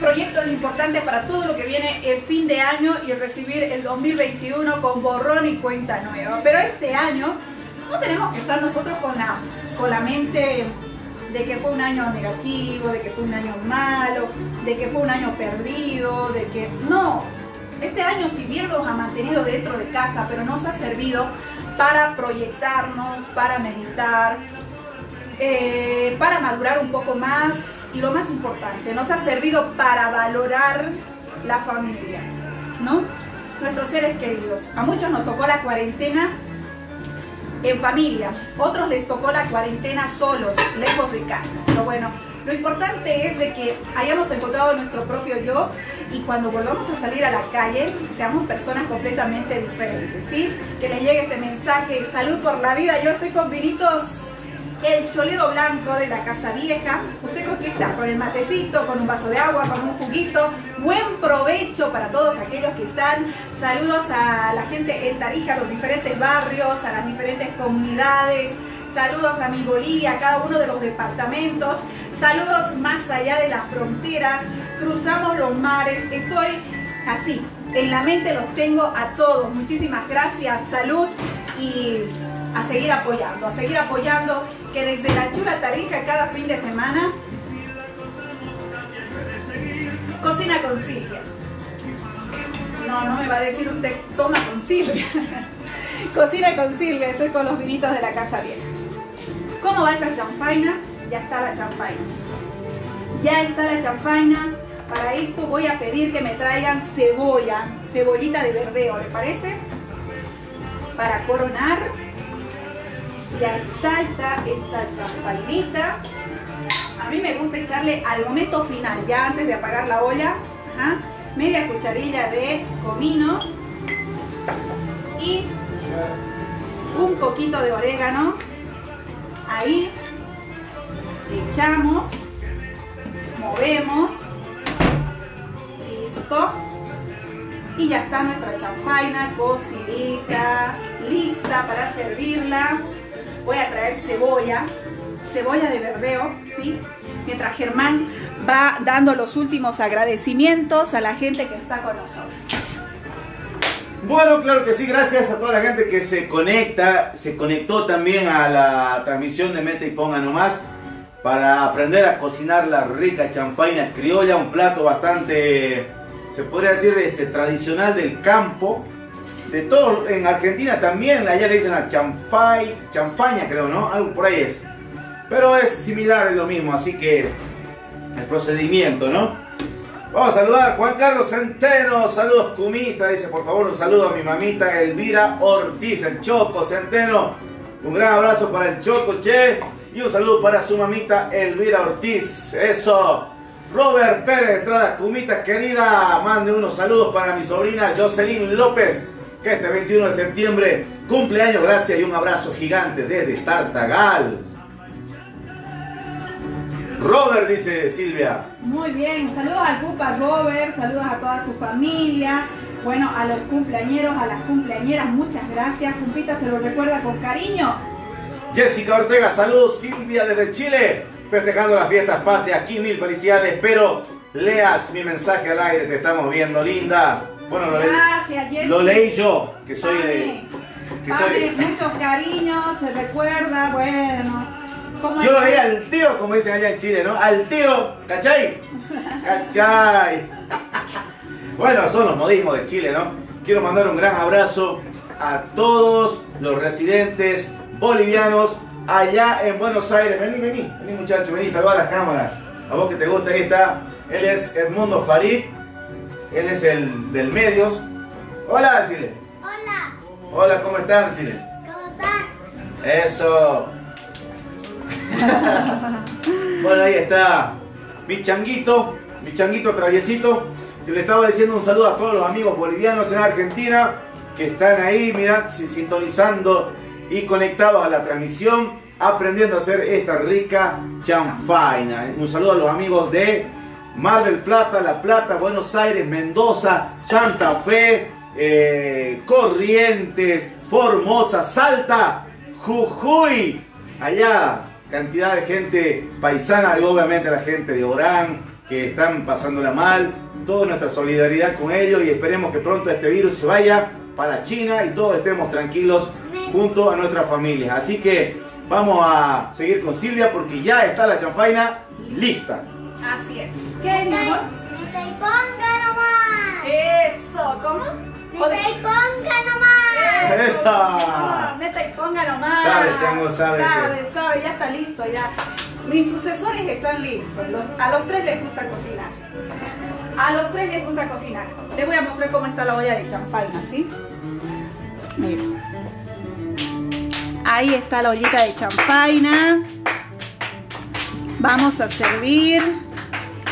Proyectos importantes para todo lo que viene el fin de año y recibir el 2021 con borrón y cuenta nueva. Pero este año no tenemos que estar nosotros con la, con la mente de que fue un año negativo, de que fue un año malo, de que fue un año perdido, de que no. Este año si bien nos ha mantenido dentro de casa, pero nos ha servido para proyectarnos, para meditar, eh, para madurar un poco más y lo más importante, nos ha servido para valorar la familia, ¿no? Nuestros seres queridos. A muchos nos tocó la cuarentena en familia, otros les tocó la cuarentena solos, lejos de casa. Pero bueno, lo importante es de que hayamos encontrado nuestro propio yo y cuando volvamos a salir a la calle seamos personas completamente diferentes, ¿sí? Que les llegue este mensaje, salud por la vida, yo estoy con vinitos el cholero blanco de la casa vieja. Usted conquista con el matecito, con un vaso de agua, con un juguito. Buen provecho para todos aquellos que están. Saludos a la gente en Tarija, a los diferentes barrios, a las diferentes comunidades. Saludos a mi Bolivia, a cada uno de los departamentos. Saludos más allá de las fronteras. Cruzamos los mares. Estoy así. En la mente los tengo a todos. Muchísimas gracias. Salud y a seguir apoyando, a seguir apoyando que desde la Chura Tarija cada fin de semana cocina con Silvia. No, no me va a decir usted toma con Silvia. cocina con Silvia, estoy con los vinitos de la casa vieja. ¿Cómo va esta chanfaina? Ya está la chanfaina. Ya está la chanfaina. Para esto voy a pedir que me traigan cebolla, cebollita de verdeo, ¿le parece? Para coronar ya salta esta champainita. A mí me gusta echarle al momento final, ya antes de apagar la olla, media cucharilla de comino y un poquito de orégano. Ahí echamos, movemos, listo. Y ya está nuestra champaina cocidita, lista para servirla voy a traer cebolla, cebolla de verdeo, ¿sí? Mientras Germán va dando los últimos agradecimientos a la gente que está con nosotros. Bueno, claro que sí, gracias a toda la gente que se conecta, se conectó también a la transmisión de Mete y Ponga Nomás para aprender a cocinar la rica chanfaina criolla, un plato bastante, se podría decir, este, tradicional del campo, de todo, en Argentina también, allá le dicen a chanfay, chanfaña creo, ¿no? Algo por ahí es. Pero es similar, es lo mismo, así que el procedimiento, ¿no? Vamos a saludar a Juan Carlos Centeno, saludos Cumita, dice por favor un saludo a mi mamita Elvira Ortiz, el Choco Centeno, un gran abrazo para el Choco Che y un saludo para su mamita Elvira Ortiz, eso. Robert Pérez, entrada Cumita querida, mande unos saludos para mi sobrina Jocelyn López, que este 21 de septiembre cumpleaños, gracias y un abrazo gigante desde Tartagal. Robert, dice Silvia. Muy bien, saludos al Cupa Robert, saludos a toda su familia, bueno, a los cumpleañeros, a las cumpleañeras, muchas gracias. Cumpita se lo recuerda con cariño. Jessica Ortega, saludos Silvia desde Chile, festejando las fiestas patrias. Aquí mil felicidades, pero leas mi mensaje al aire, te estamos viendo, linda. Bueno, lo, Gracias, lo leí yo, que soy. Que soy... muchos cariños, se recuerda, bueno. Yo lo leí al tío, como dicen allá en Chile, ¿no? Al tío, ¿cachai? ¿Cachai? bueno, son los modismos de Chile, ¿no? Quiero mandar un gran abrazo a todos los residentes bolivianos allá en Buenos Aires. Vení, vení, vení muchachos, vení, saluda a las cámaras. A vos que te gusta, ahí está. Él es Edmundo Farid él es el del medio. Hola, Sile. Hola. Hola, ¿cómo están, Sile? ¿Cómo están? Eso. bueno, ahí está mi changuito, mi changuito traviesito, que le estaba diciendo un saludo a todos los amigos bolivianos en Argentina que están ahí, mirad, sintonizando y conectados a la transmisión, aprendiendo a hacer esta rica chanfaina. Un saludo a los amigos de Mar del Plata, La Plata, Buenos Aires, Mendoza, Santa Fe, eh, Corrientes, Formosa, Salta, Jujuy. Allá, cantidad de gente paisana y obviamente la gente de Orán que están pasándola mal. Toda nuestra solidaridad con ellos y esperemos que pronto este virus se vaya para China y todos estemos tranquilos junto a nuestras familias. Así que vamos a seguir con Silvia porque ya está la chanfaina lista. Así es. ¿Qué, mi amor? Meta y ponga nomás. Eso, ¿cómo? Meta y ponga nomás. ¡Esa! Ah, Meta y póngalo más. Sabe, chango, sabe Sabe, que- sabe, ya está listo, ya. Mis sucesores están listos. Los- a los tres les gusta cocinar. A los tres les gusta cocinar. Les voy a mostrar cómo está la olla de champaña, ¿sí? Miren. Ahí está la ollita de champaña. Vamos a servir.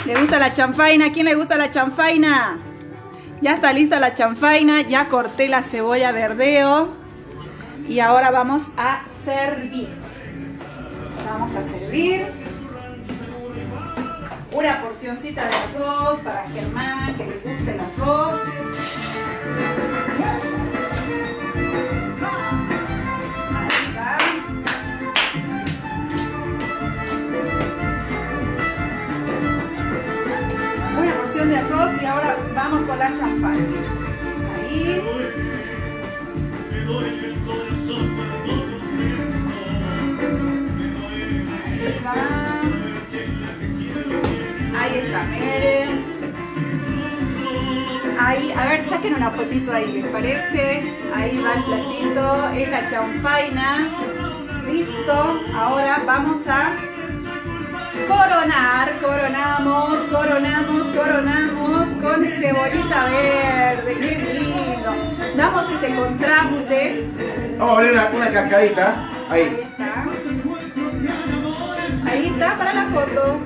¿Le gusta la chanfaina? ¿A quién le gusta la chanfaina? Ya está lista la chanfaina, ya corté la cebolla verdeo y ahora vamos a servir. Vamos a servir una porcioncita de arroz para Germán, que le guste el arroz. De arroz y ahora vamos con la champaña. Ahí. Ahí va. Ahí está, miren. Ahí, a ver, saquen una fotito ahí, ¿les parece? Ahí va el platito, es la chanfaina. Listo, ahora vamos a coronar, coronamos, coronamos, coronamos con cebollita verde, qué lindo. Damos ese contraste. Vamos a abrir una, una cascadita. Ahí Ahí. está. Ahí está para la foto.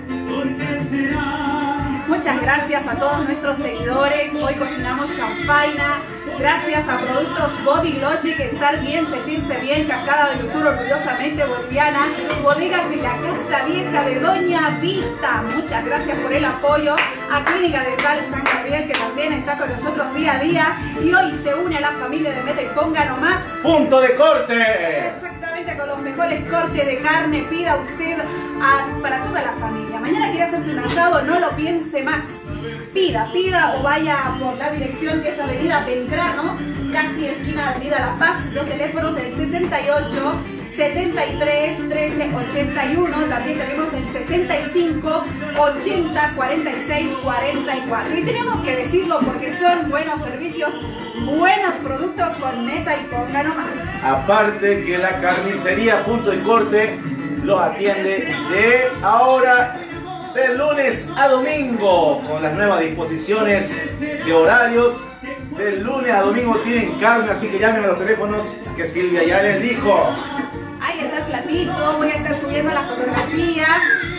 Muchas gracias a todos nuestros seguidores. Hoy cocinamos chanfaina. Gracias a Productos Body Logic, estar bien, sentirse bien, Cascada del Sur, orgullosamente boliviana. Bodegas de la Casa Vieja de Doña Vita. Muchas gracias por el apoyo. A Clínica Dental San Gabriel, que también está con nosotros día a día. Y hoy se une a la familia de Meta y Ponga nomás. Punto de corte. Exactamente, con los mejores cortes de carne, pida usted para toda la familia. Mañana quiere hacerse un asado, no lo piense más. Pida, pida o vaya por la dirección que es Avenida Belgrano, casi esquina Avenida La Paz. Los teléfonos el 68 73 13 81. También tenemos el 65 80 46 44. Y tenemos que decirlo porque son buenos servicios, buenos productos con meta y ponga nomás. Aparte que la carnicería Punto de Corte los atiende de ahora, de lunes a domingo, con las nuevas disposiciones de horarios. De lunes a domingo tienen carne, así que llamen a los teléfonos que Silvia ya les dijo. Ahí está el platito, voy a estar subiendo la fotografía,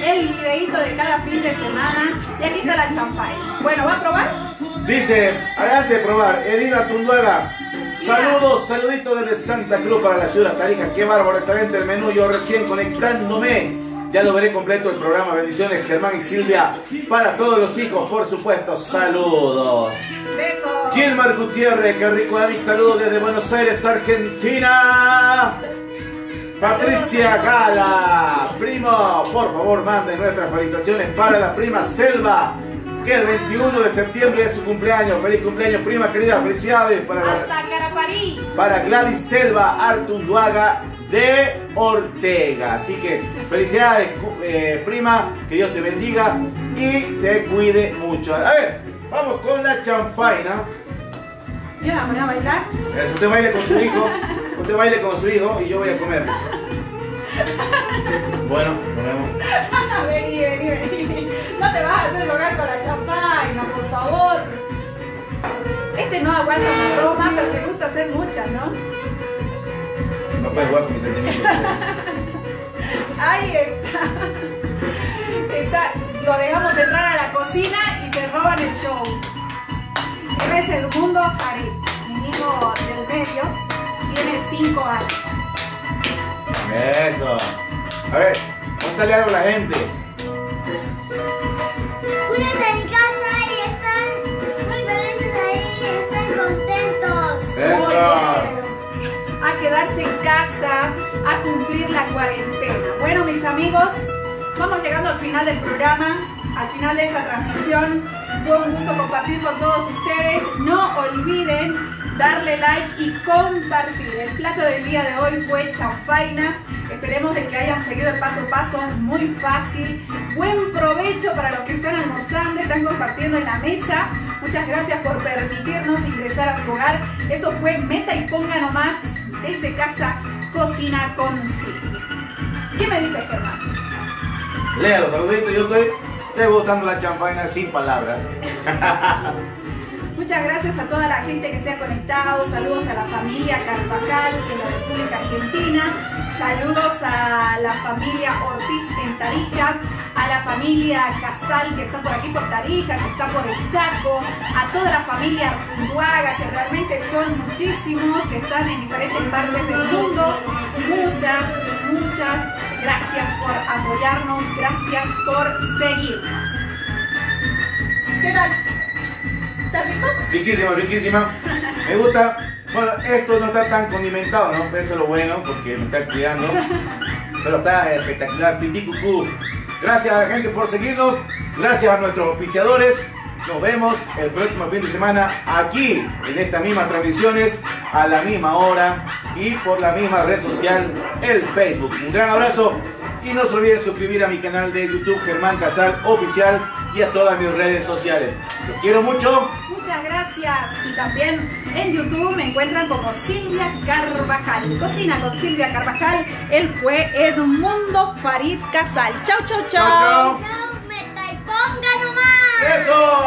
el videito de cada fin de semana y aquí está la champagne. Bueno, ¿va a probar? Dice, adelante de probar, Edina Tunduaga. Saludos, saluditos desde Santa Cruz para las chulas tarijas. Qué bárbaro, excelente el menú. Yo recién conectándome. Ya lo veré completo el programa. Bendiciones, Germán y Silvia. Para todos los hijos, por supuesto. Saludos. Besos. Gilmar Gutiérrez, qué rico. Saludos desde Buenos Aires, Argentina. Patricia Gala, primo, por favor manden nuestras felicitaciones para la prima Selva, que el 21 de septiembre es su cumpleaños. Feliz cumpleaños, prima querida, felicidades para, para Gladys Selva Artunduaga de Ortega. Así que felicidades, eh, prima, que Dios te bendiga y te cuide mucho. A ver, vamos con la chanfaina. Mira, vamos a bailar. Es, usted baile con su hijo, usted baile con su hijo y yo voy a comer. Bueno, nos vemos. vení, vení, vení. No te vas a hacer rogar con la champaña, por favor. Este no aguanta una broma, pero te gusta hacer muchas, ¿no? No puedes jugar con mis sentimientos. Ahí está. Está- Lo dejamos entrar a la cocina y se roban el show. Él es el mundo Farid, mi hijo del medio, tiene 5 años. Eso. A ver, cuéntale algo a la gente. Cuídense en casa y están muy felices ahí, están contentos. Eso. Oye, a quedarse en casa, a cumplir la cuarentena. Bueno, mis amigos, vamos llegando al final del programa, al final de esta transmisión. Fue un gusto compartir con todos ustedes. No olviden darle like y compartir. El plato del día de hoy fue chanfaina. Esperemos de que hayan seguido el paso a paso, muy fácil. Buen provecho para los que están almorzando, están compartiendo en la mesa. Muchas gracias por permitirnos ingresar a su hogar. Esto fue Meta y Ponga Nomás desde casa, Cocina con Silvia. ¿Qué me dices, Germán? Lea los saluditos, yo estoy degustando la chanfaina sin palabras. Muchas gracias a toda la gente que se ha conectado. Saludos a la familia Carvajal en la República Argentina. Saludos a la familia Ortiz en Tarija. A la familia Casal que está por aquí por Tarija, que está por el Chaco. A toda la familia Artunduaga, que realmente son muchísimos, que están en diferentes partes del mundo. Muchas, muchas gracias por apoyarnos. Gracias por seguirnos. ¿Qué tal? ¿Está rico? Riquísima, riquísima. Me gusta. Bueno, esto no está tan condimentado, ¿no? Eso es lo bueno porque me está cuidando. Pero está espectacular, piticucú. Gracias a la gente por seguirnos. Gracias a nuestros auspiciadores. Nos vemos el próximo fin de semana aquí en estas mismas transmisiones a la misma hora y por la misma red social, el Facebook. Un gran abrazo y no se olviden suscribir a mi canal de YouTube Germán Casal Oficial y a todas mis redes sociales. Los quiero mucho. Muchas gracias. Y también en YouTube me encuentran como Silvia Carvajal. Cocina con Silvia Carvajal. Él fue Edmundo Farid Casal. Chau, chau, chau. Chau, chau. Chao, meta y ponga nomás. ¡Eso!